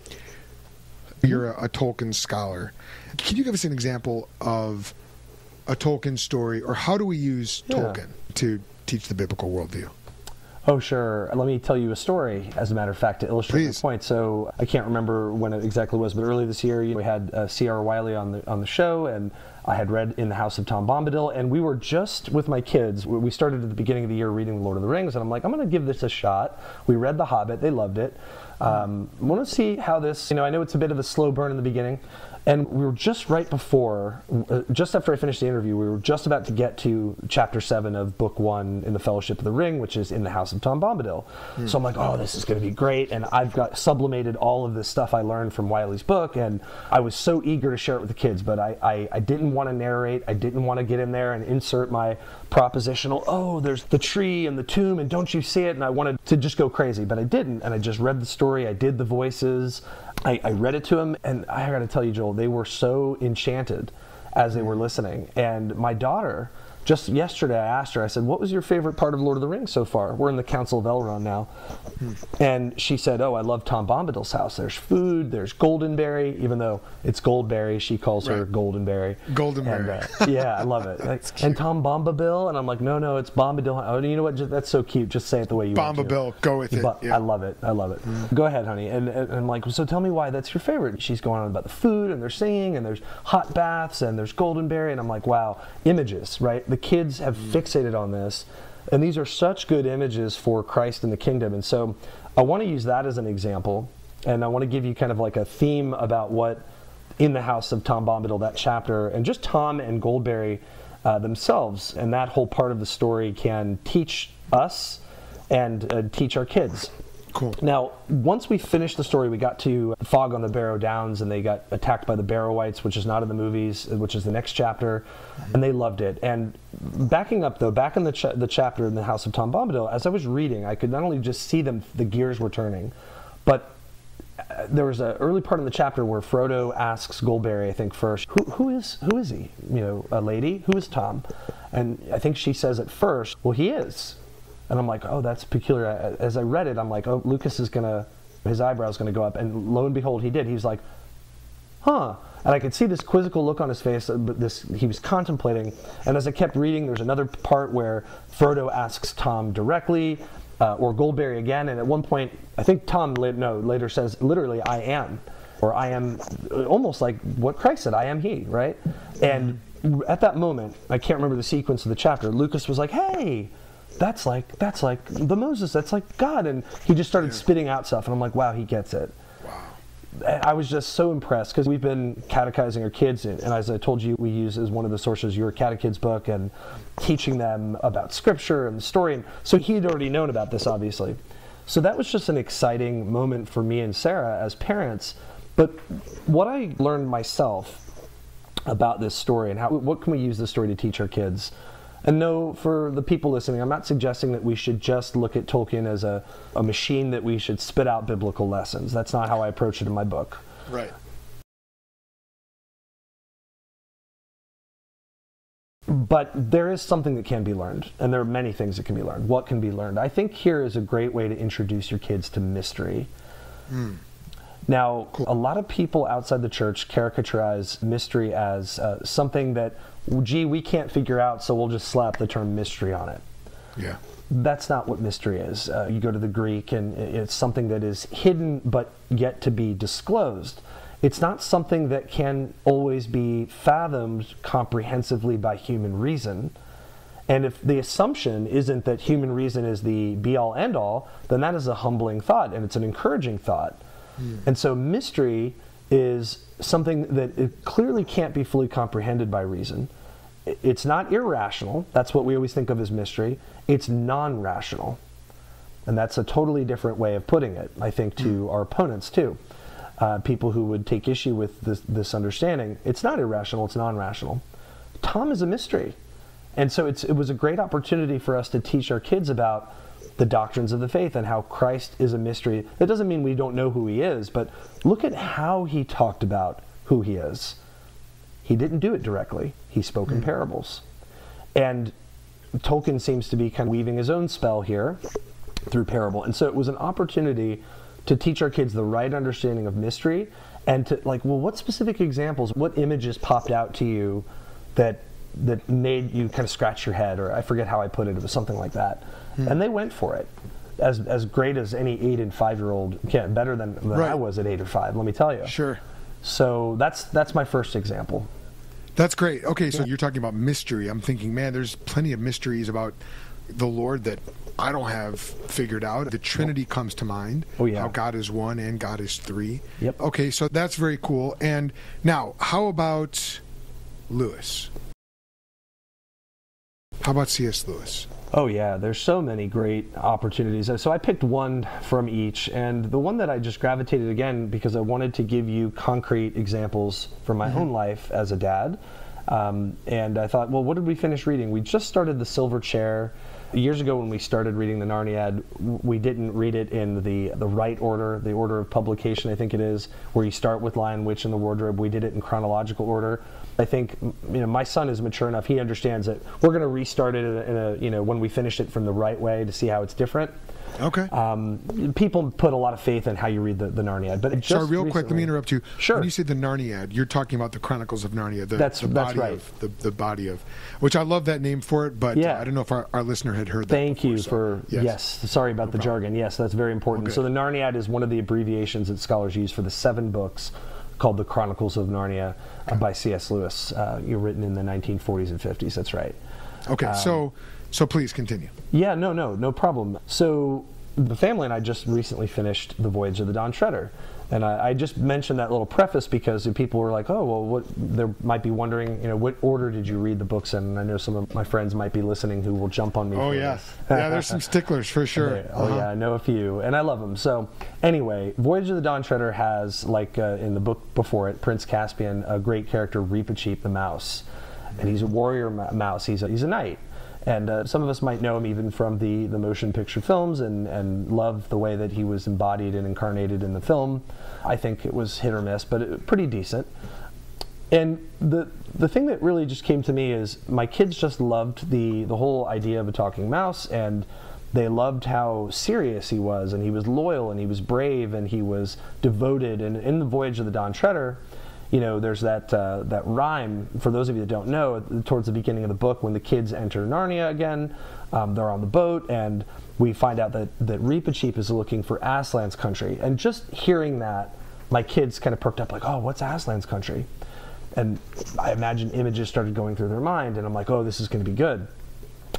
you're a, a Tolkien scholar. Can you give us an example of a Tolkien story, or how do we use Yeah. Tolkien to teach the biblical worldview? Oh, sure. Let me tell you a story, as a matter of fact, to illustrate Please. the point. So I can't remember when it exactly was, but early this year, we had uh, C.R. Wiley on the on the show, and I had read In the House of Tom Bombadil, and we were just with my kids. We we started at the beginning of the year reading The Lord of the Rings, and I'm like, I'm going to give this a shot. We read The Hobbit; they loved it. Um, want to see how this. You know, I know it's a bit of a slow burn in the beginning. And we were just right before, uh, just after I finished the interview, we were just about to get to chapter seven of book one in the Fellowship of the Ring, which is in the House of Tom Bombadil. So I'm like, oh, this is going to be great. And I've got sublimated all of this stuff I learned from Wiley's book. And I was so eager to share it with the kids, but I, I, I didn't want to narrate. I didn't want to get in there and insert my propositional, oh, there's the tree and the tomb, and don't you see it? And I wanted to just go crazy, but I didn't. And I just read the story, I did the voices. I, I read it to them, and I got to tell you, Joel, they were so enchanted as they were listening. And my daughter, just yesterday, I asked her, I said, What was your favorite part of Lord of the Rings so far? We're in the Council of Elrond now. And she said, Oh, I love Tom Bombadil's house. There's food, there's Goldenberry, even though it's Goldberry, she calls her Goldenberry. Goldenberry. And, uh, yeah, I love it. Like, and Tom Bombadil, and I'm like, No, no, it's Bombadil. Oh, you know what? Just, that's so cute. Just say it the way you want to. Bombadil, go with it. Yeah. I love it. I love it. Go ahead, honey. And, and I'm like, so tell me why that's your favorite. She's going on about the food, and they're singing, and there's hot baths, and there's Goldenberry, and I'm like, wow, images, right? The kids have fixated on this, and these are such good images for Christ and the kingdom. And so I want to use that as an example, and I want to give you kind of like a theme about what in the house of Tom Bombadil, that chapter, and just Tom and Goldberry uh, themselves, and that whole part of the story can teach us and uh, teach our kids. Cool. Now, once we finished the story, we got to Fog on the Barrow Downs, and they got attacked by the Barrow-wights, which is not in the movies, which is the next chapter, and they loved it. And backing up though, back in the the chapter in the House of Tom Bombadil, as I was reading, I could not only just see them, the gears were turning, but uh, there was an early part in the chapter where Frodo asks Goldberry, I think first, who, who is who is he? You know, a lady. Who is Tom? And I think she says at first, well, he is. And I'm like, oh, that's peculiar. As I read it, I'm like, oh, Lucas is gonna, his eyebrows gonna go up. And lo and behold, he did. He's like, huh. And I could see this quizzical look on his face, uh, but this he was contemplating. And as I kept reading, there's another part where Frodo asks Tom directly, uh, or Goldberry again. And at one point, I think Tom no later says literally, "I am," or "I am," uh, almost like what Christ said, "I am He," right? And at that moment, I can't remember the sequence of the chapter. Lucas was like, "Hey." That's like that's like the Moses. That's like God, and he just started spitting out stuff, and I'm like, wow, he gets it. I was just so impressed because we've been catechizing our kids, and as I told you, we use as one of the sources your catechids book and teaching them about scripture and the story. And so he'd already known about this, obviously. So that was just an exciting moment for me and Sarah as parents. But what I learned myself about this story and how what can we use this story to teach our kids and no for the people listening i'm not suggesting that we should just look at tolkien as a, a machine that we should spit out biblical lessons. That's not how i approach it in my book. Right. but there is something that can be learned and there are many things that can be learned. What can be learned? I think here is a great way to introduce your kids to mystery. Now, a lot of people outside the church caricaturize mystery as uh, something that, gee, we can't figure out, so we'll just slap the term mystery on it. Yeah. That's not what mystery is. Uh, you go to the Greek, and it's something that is hidden but yet to be disclosed. It's not something that can always be fathomed comprehensively by human reason. And if the assumption isn't that human reason is the be all end all, then that is a humbling thought and it's an encouraging thought. Mm. And so mystery is something that it clearly can't be fully comprehended by reason. It's not irrational. That's what we always think of as mystery. It's non rational. And that's a totally different way of putting it, I think, to mm. our opponents too. Uh, people who would take issue with this, this understanding. It's not irrational, it's non rational. Tom is a mystery. And so it was a great opportunity for us to teach our kids about the doctrines of the faith and how Christ is a mystery. That doesn't mean we don't know who he is, but look at how he talked about who he is. He didn't do it directly, he spoke in hmm. parables. And Tolkien seems to be kind of weaving his own spell here through parable. And so it was an opportunity to teach our kids the right understanding of mystery and to like, well, what specific examples, what images popped out to you that that made you kind of scratch your head, or I forget how I put it. It was something like that, hmm. and they went for it. As, as great as any eight and five year old can, better than, than right. I was at eight or five. Let me tell you. Sure. So that's that's my first example. That's great. Okay, so yeah. you're talking about mystery. I'm thinking, man, there's plenty of mysteries about the Lord that I don't have figured out. The Trinity comes to mind. Oh yeah. How God is one and God is three. Yep. Okay, so that's very cool. And now, how about Lewis? How about C.S. Lewis? Oh yeah, there's so many great opportunities. So I picked one from each, and the one that I just gravitated again because I wanted to give you concrete examples from my mm-hmm. own life as a dad. Um, and I thought, well, what did we finish reading? We just started The Silver Chair. Years ago, when we started reading the Narniad, we didn't read it in the the right order, the order of publication, I think it is, where you start with Lion, Witch, and the Wardrobe. We did it in chronological order. I think you know my son is mature enough; he understands that we're going to restart it in a, in a, you know when we finish it from the right way to see how it's different. Okay. Um, people put a lot of faith in how you read the, the Narniad, but just sorry, real recently, quick, let me interrupt you. Sure. When you say the Narniad, you're talking about the Chronicles of Narnia. The, that's the that's right. Of, the, the body of, which I love that name for it, but yeah. I don't know if our, our listener had heard that. Thank before, you so, for yes. yes. Sorry about no the problem. jargon. Yes, that's very important. Okay. So the Narniad is one of the abbreviations that scholars use for the seven books called The Chronicles of Narnia uh, by C.S. Lewis. Uh, you're written in the 1940s and 50s. That's right. Okay, um, so so please continue. Yeah, no, no, no problem. So the family and I just recently finished The Voyage of the Dawn Treader. And I, I, just mentioned that little preface because people were like, "Oh, well, what?" They might be wondering, you know, what order did you read the books in? And I know some of my friends might be listening who will jump on me. Oh yeah, yeah. There's some sticklers for sure. Oh uh-huh. yeah, I know a few, and I love them. So anyway, Voyage of the Dawn Treader has, like uh, in the book before it, Prince Caspian, a great character, Reepicheep the mouse, and he's a warrior mouse. He's a, he's a knight. And uh, some of us might know him even from the, the motion picture films and, and love the way that he was embodied and incarnated in the film. I think it was hit or miss, but it, pretty decent. And the the thing that really just came to me is my kids just loved the the whole idea of a talking mouse and they loved how serious he was and he was loyal and he was brave and he was devoted and in the voyage of the Dawn Treader you know, there's that uh, that rhyme. For those of you that don't know, towards the beginning of the book, when the kids enter Narnia again, um, they're on the boat, and we find out that that Reepicheep is looking for Aslan's country. And just hearing that, my kids kind of perked up, like, "Oh, what's Aslan's country?" And I imagine images started going through their mind, and I'm like, "Oh, this is going to be good."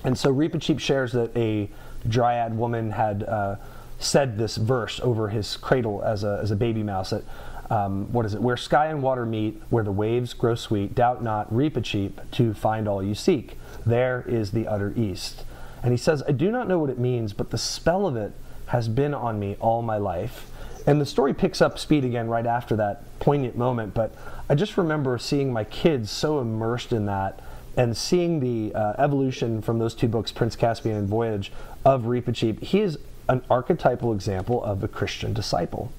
And so Reepicheep shares that a dryad woman had. Uh, said this verse over his cradle as a, as a baby mouse that um, what is it? Where sky and water meet, where the waves grow sweet, doubt not, Reepicheep to find all you seek. There is the utter east. And he says, I do not know what it means, but the spell of it has been on me all my life. And the story picks up speed again right after that poignant moment, but I just remember seeing my kids so immersed in that and seeing the uh, evolution from those two books, Prince Caspian and Voyage, of Reepicheep. He is an archetypal example of a Christian disciple.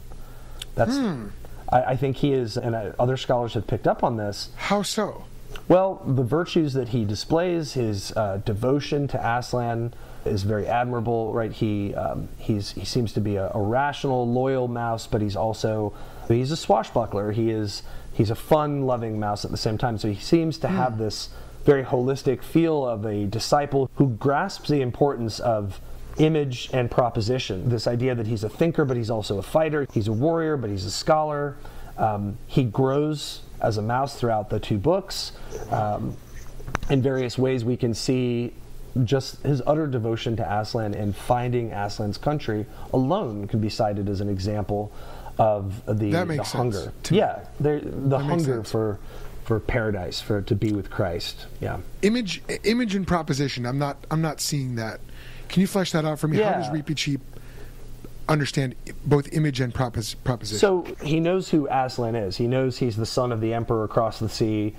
That's hmm. I, I think he is, and uh, other scholars have picked up on this. How so? Well, the virtues that he displays, his uh, devotion to Aslan, is very admirable, right? He um, he's he seems to be a, a, rational, loyal mouse, but he's also he's a swashbuckler. He is he's a fun-loving mouse at the same time. So he seems to have hmm. this very holistic feel of a disciple who grasps the importance of image and proposition. This idea that he's a thinker, but he's also a fighter. He's a warrior, but he's a scholar. Um, he grows as a mouse throughout the two books. Um, in various ways, we can see just his utter devotion to Aslan and finding Aslan's country alone can be cited as an example of the, the hunger. Yeah, the hunger for for paradise, for to be with Christ. Yeah. Image, image, and proposition. I'm not. I'm not seeing that. Can you flesh that out for me? Yeah. How does Reepicheep understand both image and propos- proposition? So he knows who Aslan is. He knows he's the son of the emperor across the sea.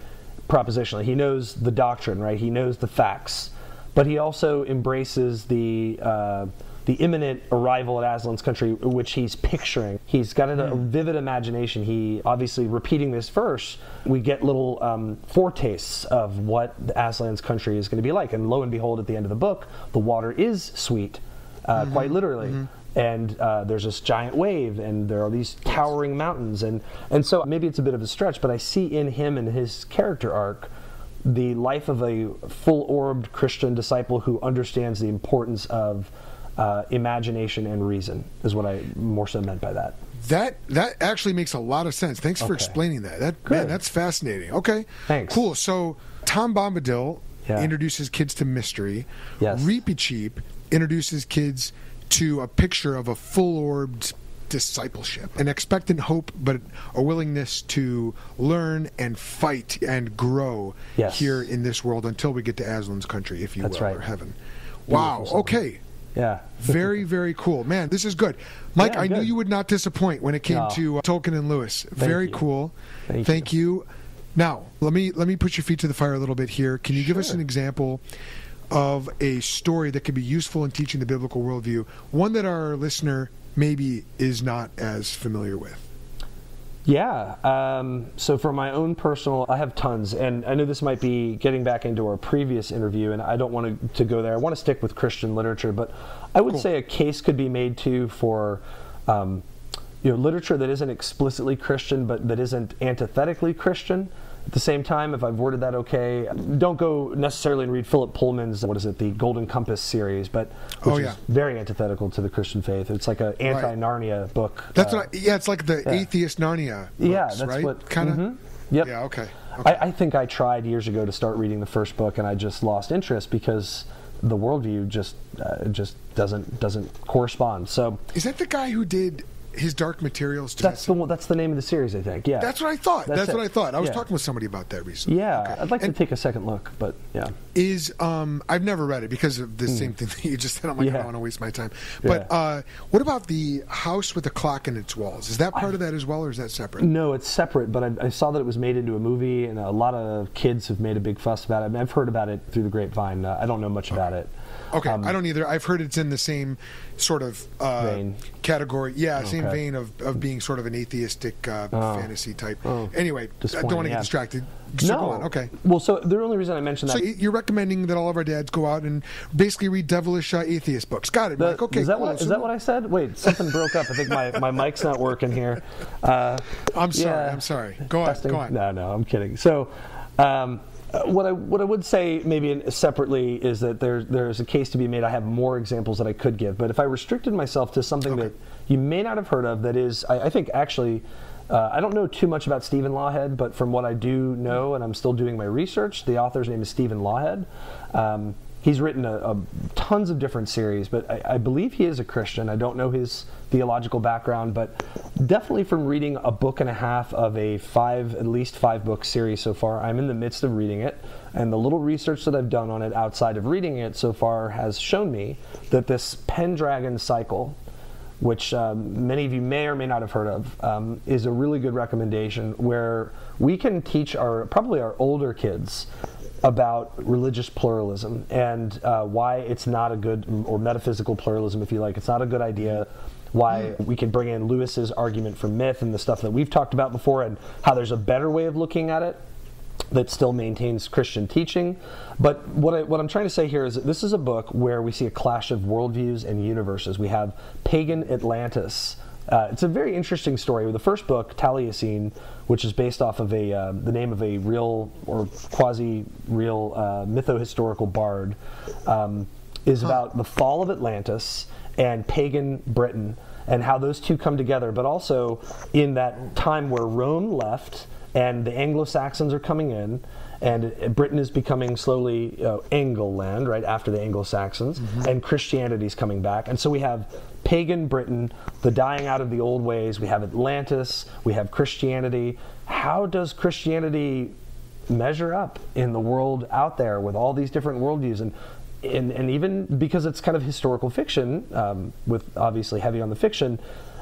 Propositionally, he knows the doctrine, right? He knows the facts, but he also embraces the. Uh, the imminent arrival at Aslan's country, which he's picturing. He's got a, a hmm. vivid imagination. He obviously repeating this verse, we get little um, foretastes of what Aslan's country is going to be like. And lo and behold, at the end of the book, the water is sweet, uh, mm-hmm. quite literally. Mm-hmm and uh, there's this giant wave, and there are these towering mountains, and and so maybe it's a bit of a stretch, but I see in him and his character arc the life of a full-orbed Christian disciple who understands the importance of uh, imagination and reason is what I more so meant by that. That that actually makes a lot of sense. Thanks okay. for explaining that. That Good. man, that's fascinating. Okay, thanks. Cool. So Tom Bombadil yeah. introduces kids to mystery. Yes. Reepicheep introduces kids to a picture of a full-orbed discipleship, an expectant hope, but a willingness to learn and fight and grow yes. here in this world until we get to Aslan's country, if you That's will, right. or heaven. Wow. Okay. Yeah. very, very cool. Man, this is good. Mike, yeah, I good. knew you would not disappoint when it came no. to uh, Tolkien and Lewis. Thank very you. cool. Thank, Thank you. you. Now, let me let me put your feet to the fire a little bit here. Can you sure. give us an example of a story that could be useful in teaching the biblical worldview? One that our listener maybe is not as familiar with. Yeah. Um, so for my own personal, I have tons, and I know this might be getting back into our previous interview, and I don't want to, to go there. I want to stick with Christian literature, but I would cool. say a case could be made too for. Um, you know, literature that isn't explicitly Christian, but that isn't antithetically Christian. At the same time, if I've worded that okay, don't go necessarily and read Philip Pullman's what is it, the Golden Compass series, but which oh, yeah. is very antithetical to the Christian faith. It's like an anti-Narnia right. book. That's uh, what. I, yeah, it's like the yeah. atheist Narnia. Books, yeah, that's right? what kind of. Mm-hmm. Yep. Yeah. Okay. okay. I, I think I tried years ago to start reading the first book, and I just lost interest because the worldview just uh, just doesn't doesn't correspond. So is that the guy who did his Dark Materials. That's the one, that's the name of the series, I think. Yeah, that's what I thought. That's, that's what I thought. I was yeah. talking with somebody about that recently. Yeah, okay. I'd like and to take a second look, but yeah. Is um, I've never read it because of the mm. same thing that you just said. I'm like, yeah. I don't want to waste my time. But yeah. uh, what about the house with the clock in its walls? Is that part I, of that as well, or is that separate? No, it's separate. But I, I, saw that it was made into a movie, and a lot of kids have made a big fuss about it. I mean, I've heard about it through the grapevine. Uh, I don't know much okay. about it. Okay, um, I don't either. I've heard it's in the same sort of uh, category. Yeah, same vein of, of being sort of an atheistic uh, oh. fantasy type. Oh. Anyway, I don't want to get distracted. So no. Okay. Well, so the only reason I mentioned that. So you're recommending that all of our dads go out and basically read devilish uh, atheist books. Got it, the, Mike. Okay. Is that, cool. what, is that what I said? Wait, something broke up. I think my, my mic's not working here. Uh, I'm sorry. Yeah. I'm sorry. Go on. Go on. No, no, I'm kidding. So. Um, what I what I would say maybe separately is that there there's a case to be made. I have more examples that I could give, but if I restricted myself to something okay. that you may not have heard of, that is, I, I think actually. Uh, I don't know too much about Stephen Lawhead, but from what I do know, and I'm still doing my research, the author's name is Stephen Lawhead. Um, he's written a, a, tons of different series, but I, I, believe he is a Christian. I don't know his theological background, but definitely from reading a book and a half of a five, at least five book series so far, I'm in the midst of reading it, and the little research that I've done on it outside of reading it so far has shown me that this Pendragon cycle, which um, many of you may or may not have heard of, um, is a really good recommendation where we can teach our probably our older kids about religious pluralism and uh, why it's not a good, or metaphysical pluralism, if you like, it's not a good idea. Why we can bring in Lewis's argument for myth and the stuff that we've talked about before, and how there's a better way of looking at it. that still maintains Christian teaching. But what, I, what I'm trying to say here is that this is a book where we see a clash of worldviews and universes. We have pagan Atlantis. Uh, it's a very interesting story. The first book, Taliesin, which is based off of a uh, the name of a real or quasi real uh, mytho-historical bard, um, is about the fall of Atlantis and pagan Britain and how those two come together. But also in that time where Rome left and the Anglo-Saxons are coming in, and Britain is becoming slowly uh, Anglo land, right after the Anglo-Saxons, mm-hmm. and Christianity is coming back, and so we have pagan Britain, the dying out of the old ways. We have Atlantis, we have Christianity. How does Christianity measure up in the world out there with all these different worldviews? And and, and even because it's kind of historical fiction, um, with obviously heavy on the fiction,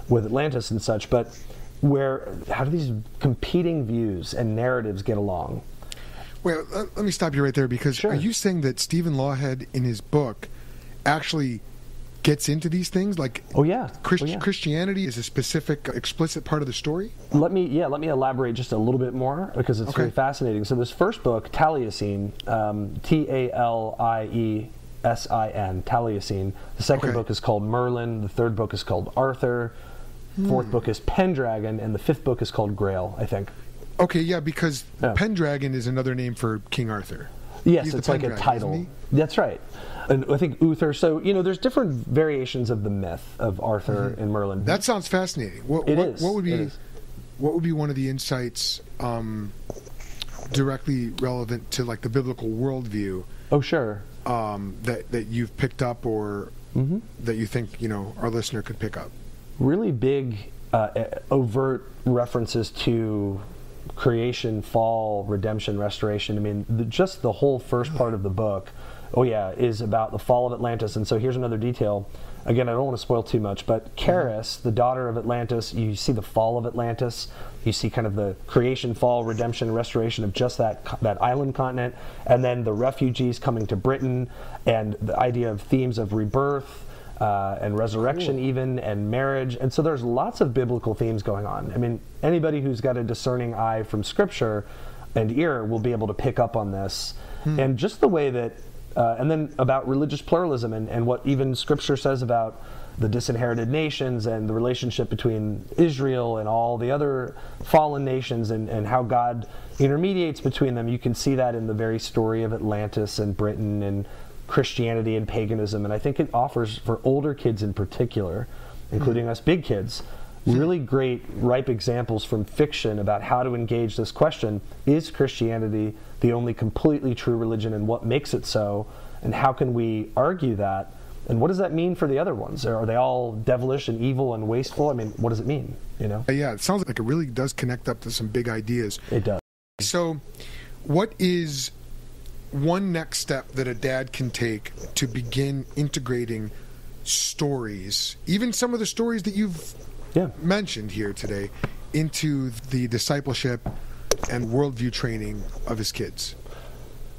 with Atlantis and such, but where how do these competing views and narratives get along? Well, let me stop you right there because sure. are you saying that Stephen Lawhead in his book actually gets into these things like oh yeah. Christ- oh yeah. christianity is a specific explicit part of the story let me yeah let me elaborate just a little bit more because it's okay. very fascinating so this first book taliesin um, t-a-l-i-e-s-i-n taliesin the second okay. book is called merlin the third book is called arthur fourth hmm. book is pendragon and the fifth book is called grail i think okay yeah because pendragon is another name for king arthur Yes, He's it's like a title. That's right. And I think Uther. So you know, there's different variations of the myth of Arthur mm-hmm. and Merlin. That sounds fascinating. What, it what, is. what would be what would be one of the insights um, directly relevant to like the biblical worldview? Oh, sure. Um, that that you've picked up or mm-hmm. that you think you know our listener could pick up. Really big, uh, overt references to creation, fall, redemption, restoration. I mean, the, just the whole first part of the book, oh yeah, is about the fall of Atlantis. And so here's another detail. Again, I don't want to spoil too much, but Charis, the daughter of Atlantis, you see the fall of Atlantis. You see kind of the creation, fall, redemption, restoration of just that that island continent, and then the refugees coming to Britain, and the idea of themes of rebirth, uh, and resurrection, cool. even, and marriage. And so there's lots of biblical themes going on. I mean, anybody who's got a discerning eye from Scripture and ear will be able to pick up on this. Hmm. And just the way that, uh, and then about religious pluralism and, and what even Scripture says about the disinherited nations and the relationship between Israel and all the other fallen nations and, and how God intermediates between them. You can see that in the very story of Atlantis and Britain and Christianity and paganism. And I think it offers for older kids in particular, including mm. us big kids, really great, ripe examples from fiction about how to engage this question Is Christianity the only completely true religion and what makes it so? And how can we argue that? And what does that mean for the other ones? Are they all devilish and evil and wasteful? I mean, what does it mean? You know? Yeah, it sounds like it really does connect up to some big ideas. It does. So, what is one next step that a dad can take to begin integrating stories, even some of the stories that you've yeah. mentioned here today, into the discipleship and worldview training of his kids?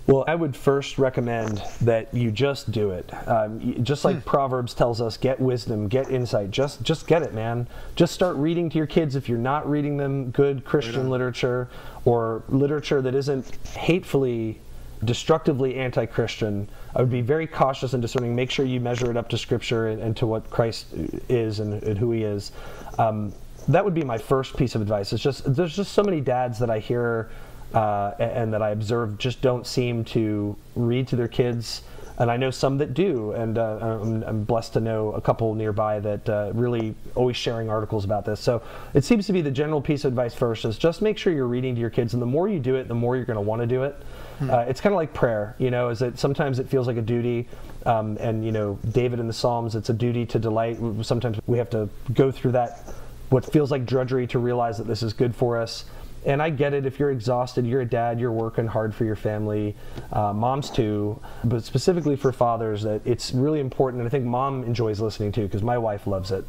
Well, I would first recommend that you just do it. Um, just like hmm. Proverbs tells us, get wisdom, get insight. Just, just get it, man. Just start reading to your kids if you're not reading them good Christian right literature or literature that isn't hatefully destructively anti Christian, I would be very cautious and discerning. Make sure you measure it up to Scripture and, and to what Christ is and, and who He is. Um, that would be my first piece of advice. It's just there's just so many dads that I hear uh, and, and that I observe just don't seem to read to their kids and I know some that do, and uh, I'm, I'm, blessed to know a couple nearby that uh, really always sharing articles about this. So it seems to be the general piece of advice first is just make sure you're reading to your kids, and the more you do it, the more you're going to want to do it. Hmm. Uh, it's kind of like prayer, you know, is that sometimes it feels like a duty, um, and you know, David in the Psalms, it's a duty to delight. Sometimes we have to go through that, what feels like drudgery, to realize that this is good for us and I get it if you're exhausted, you're a dad, you're working hard for your family, uh, moms too, but specifically for fathers, that it's really important. And I think mom enjoys listening too because my wife loves it.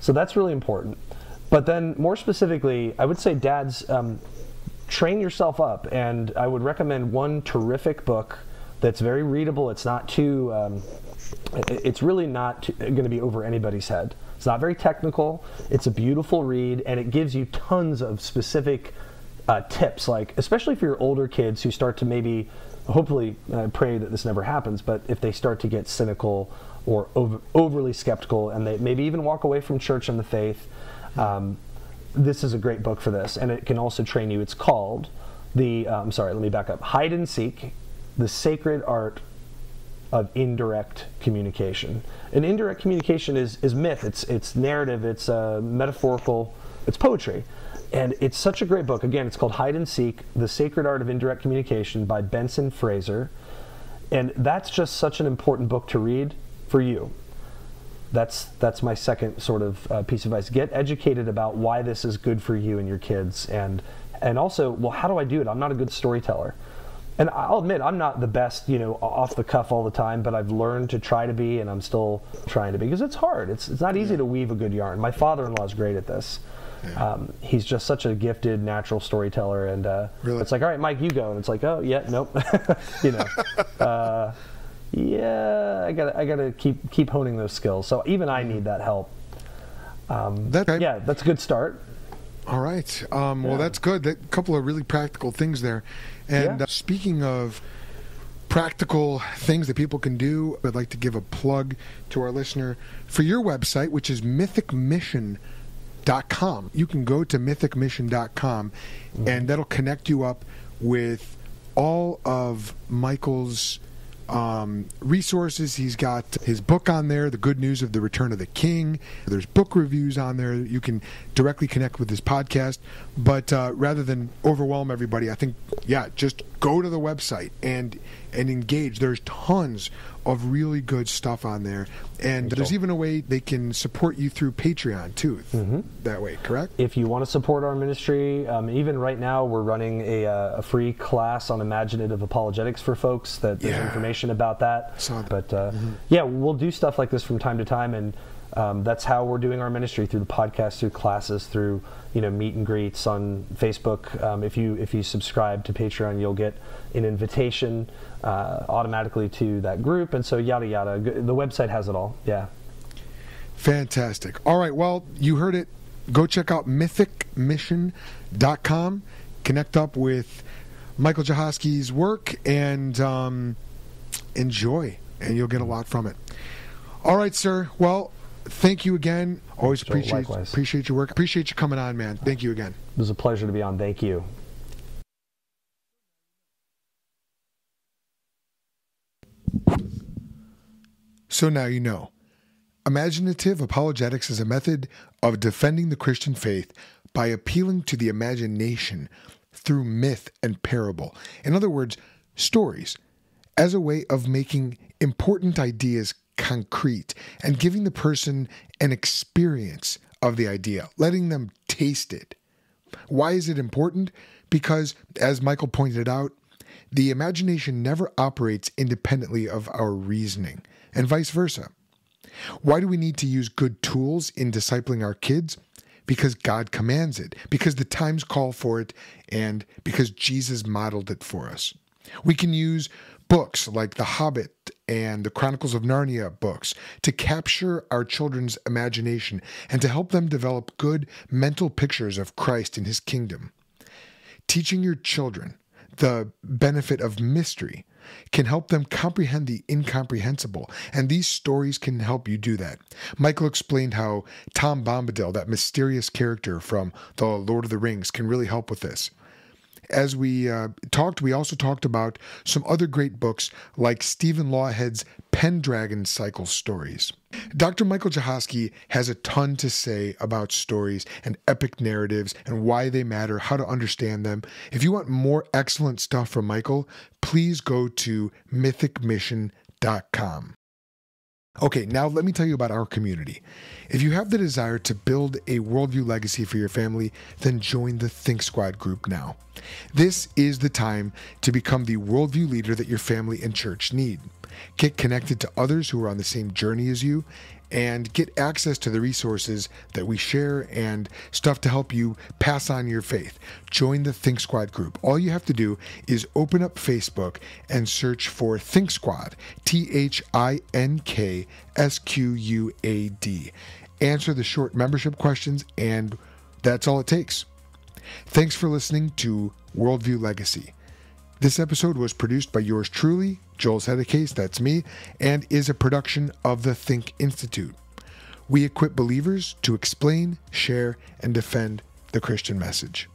So that's really important. But then, more specifically, I would say dads, um, train yourself up. And I would recommend one terrific book that's very readable. It's not too, um, it's really not going to be over anybody's head. It's not very technical. It's a beautiful read, and it gives you tons of specific uh, tips, like especially for your older kids who start to maybe, hopefully, I pray that this never happens, but if they start to get cynical or over, overly skeptical and they maybe even walk away from church and the faith, um, this is a great book for this, and it can also train you. It's called the. Uh, I'm sorry, let me back up. Hide and seek, the sacred art of indirect communication. And indirect communication is, is myth. It's it's narrative. It's uh, metaphorical. It's poetry. And it's such a great book. Again, it's called Hide and Seek: The Sacred Art of Indirect Communication by Benson Fraser. And that's just such an important book to read for you that's that's my second sort of uh, piece of advice. Get educated about why this is good for you and your kids, and and also, well, how do I do it? I'm not a good storyteller, and I'll admit I'm not the best, you know, off the cuff all the time. But I've learned to try to be, and I'm still trying to be because it's hard. It's it's not easy yeah. to weave a good yarn. My father-in-law is great at this. Yeah. Um, he's just such a gifted natural storyteller, and uh, really? it's like, all right, Mike, you go, and it's like, oh yeah, nope, you know. Uh, yeah, I got I got to keep keep honing those skills. So even I need that help. Um, that, okay. yeah, that's a good start. All right. Um, yeah. Well, that's good. A couple of really practical things there. And yeah. uh, speaking of practical things that people can do, I'd like to give a plug to our listener for your website, which is mythicmission.com. You can go to mythicmission.com, mm-hmm. and that'll connect you up with all of Michael's um, resources. He's got his book on there, The Good News of the Return of the King. There's book reviews on there. You can directly connect with his podcast. But uh, rather than overwhelm everybody, I think, yeah, just go to the website and and engage. There's tons of really good stuff on there. And there's even a way they can support you through Patreon too. Mm-hmm. That way, correct? If you want to support our ministry, um, even right now, we're running a, uh, a, free class on imaginative apologetics for folks. That there's yeah. information about that. that. But uh, mm-hmm. yeah, we'll do stuff like this from time to time, and um, that's how we're doing our ministry through the podcast, through classes, through you know meet and greets on Facebook. Um, if you if you subscribe to Patreon, you'll get an invitation uh, automatically to that group, and so yada yada. The website has it all. Yeah. Fantastic. All right. Well, you heard it. Go check out mythicmission.com. Connect up with Michael Jahosky's work and um, enjoy, and you'll get a lot from it. All right, sir. Well, thank you again. Always appreciate appreciate your work. Appreciate you coming on, man. Thank you again. It was a pleasure to be on. Thank you. So now you know. Imaginative apologetics is a method of defending the Christian faith by appealing to the imagination through myth and parable. In other words, stories, as a way of making important ideas concrete and giving the person an experience of the idea, letting them taste it. Why is it important? Because, as Michael pointed out, the imagination never operates independently of our reasoning, and vice versa. Why do we need to use good tools in discipling our kids? Because God commands it, because the times call for it, and because Jesus modeled it for us. We can use books like The Hobbit and the Chronicles of Narnia books to capture our children's imagination and to help them develop good mental pictures of Christ and his kingdom. Teaching your children the benefit of mystery can help them comprehend the incomprehensible, and these stories can help you do that. Michael explained how Tom Bombadil, that mysterious character from The Lord of the Rings, can really help with this as we uh, talked, we also talked about some other great books like Stephen Lawhead's Pendragon Cycle Stories. Dr. Michael Jahosky has a ton to say about stories and epic narratives and why they matter, how to understand them. If you want more excellent stuff from Michael, please go to mythicmission.com. Okay, now let me tell you about our community. If you have the desire to build a worldview legacy for your family, then join the Think Squad group now. This is the time to become the worldview leader that your family and church need. Get connected to others who are on the same journey as you and get access to the resources that we share and stuff to help you pass on your faith. Join the Think Squad group. All you have to do is open up Facebook and search for Think Squad, T H I N K S Q U A D. Answer the short membership questions, and that's all it takes. Thanks for listening to Worldview Legacy. This episode was produced by yours truly, Joel Settecase, that's me, and is a production of the Think Institute. We equip believers to explain, share, and defend the Christian message.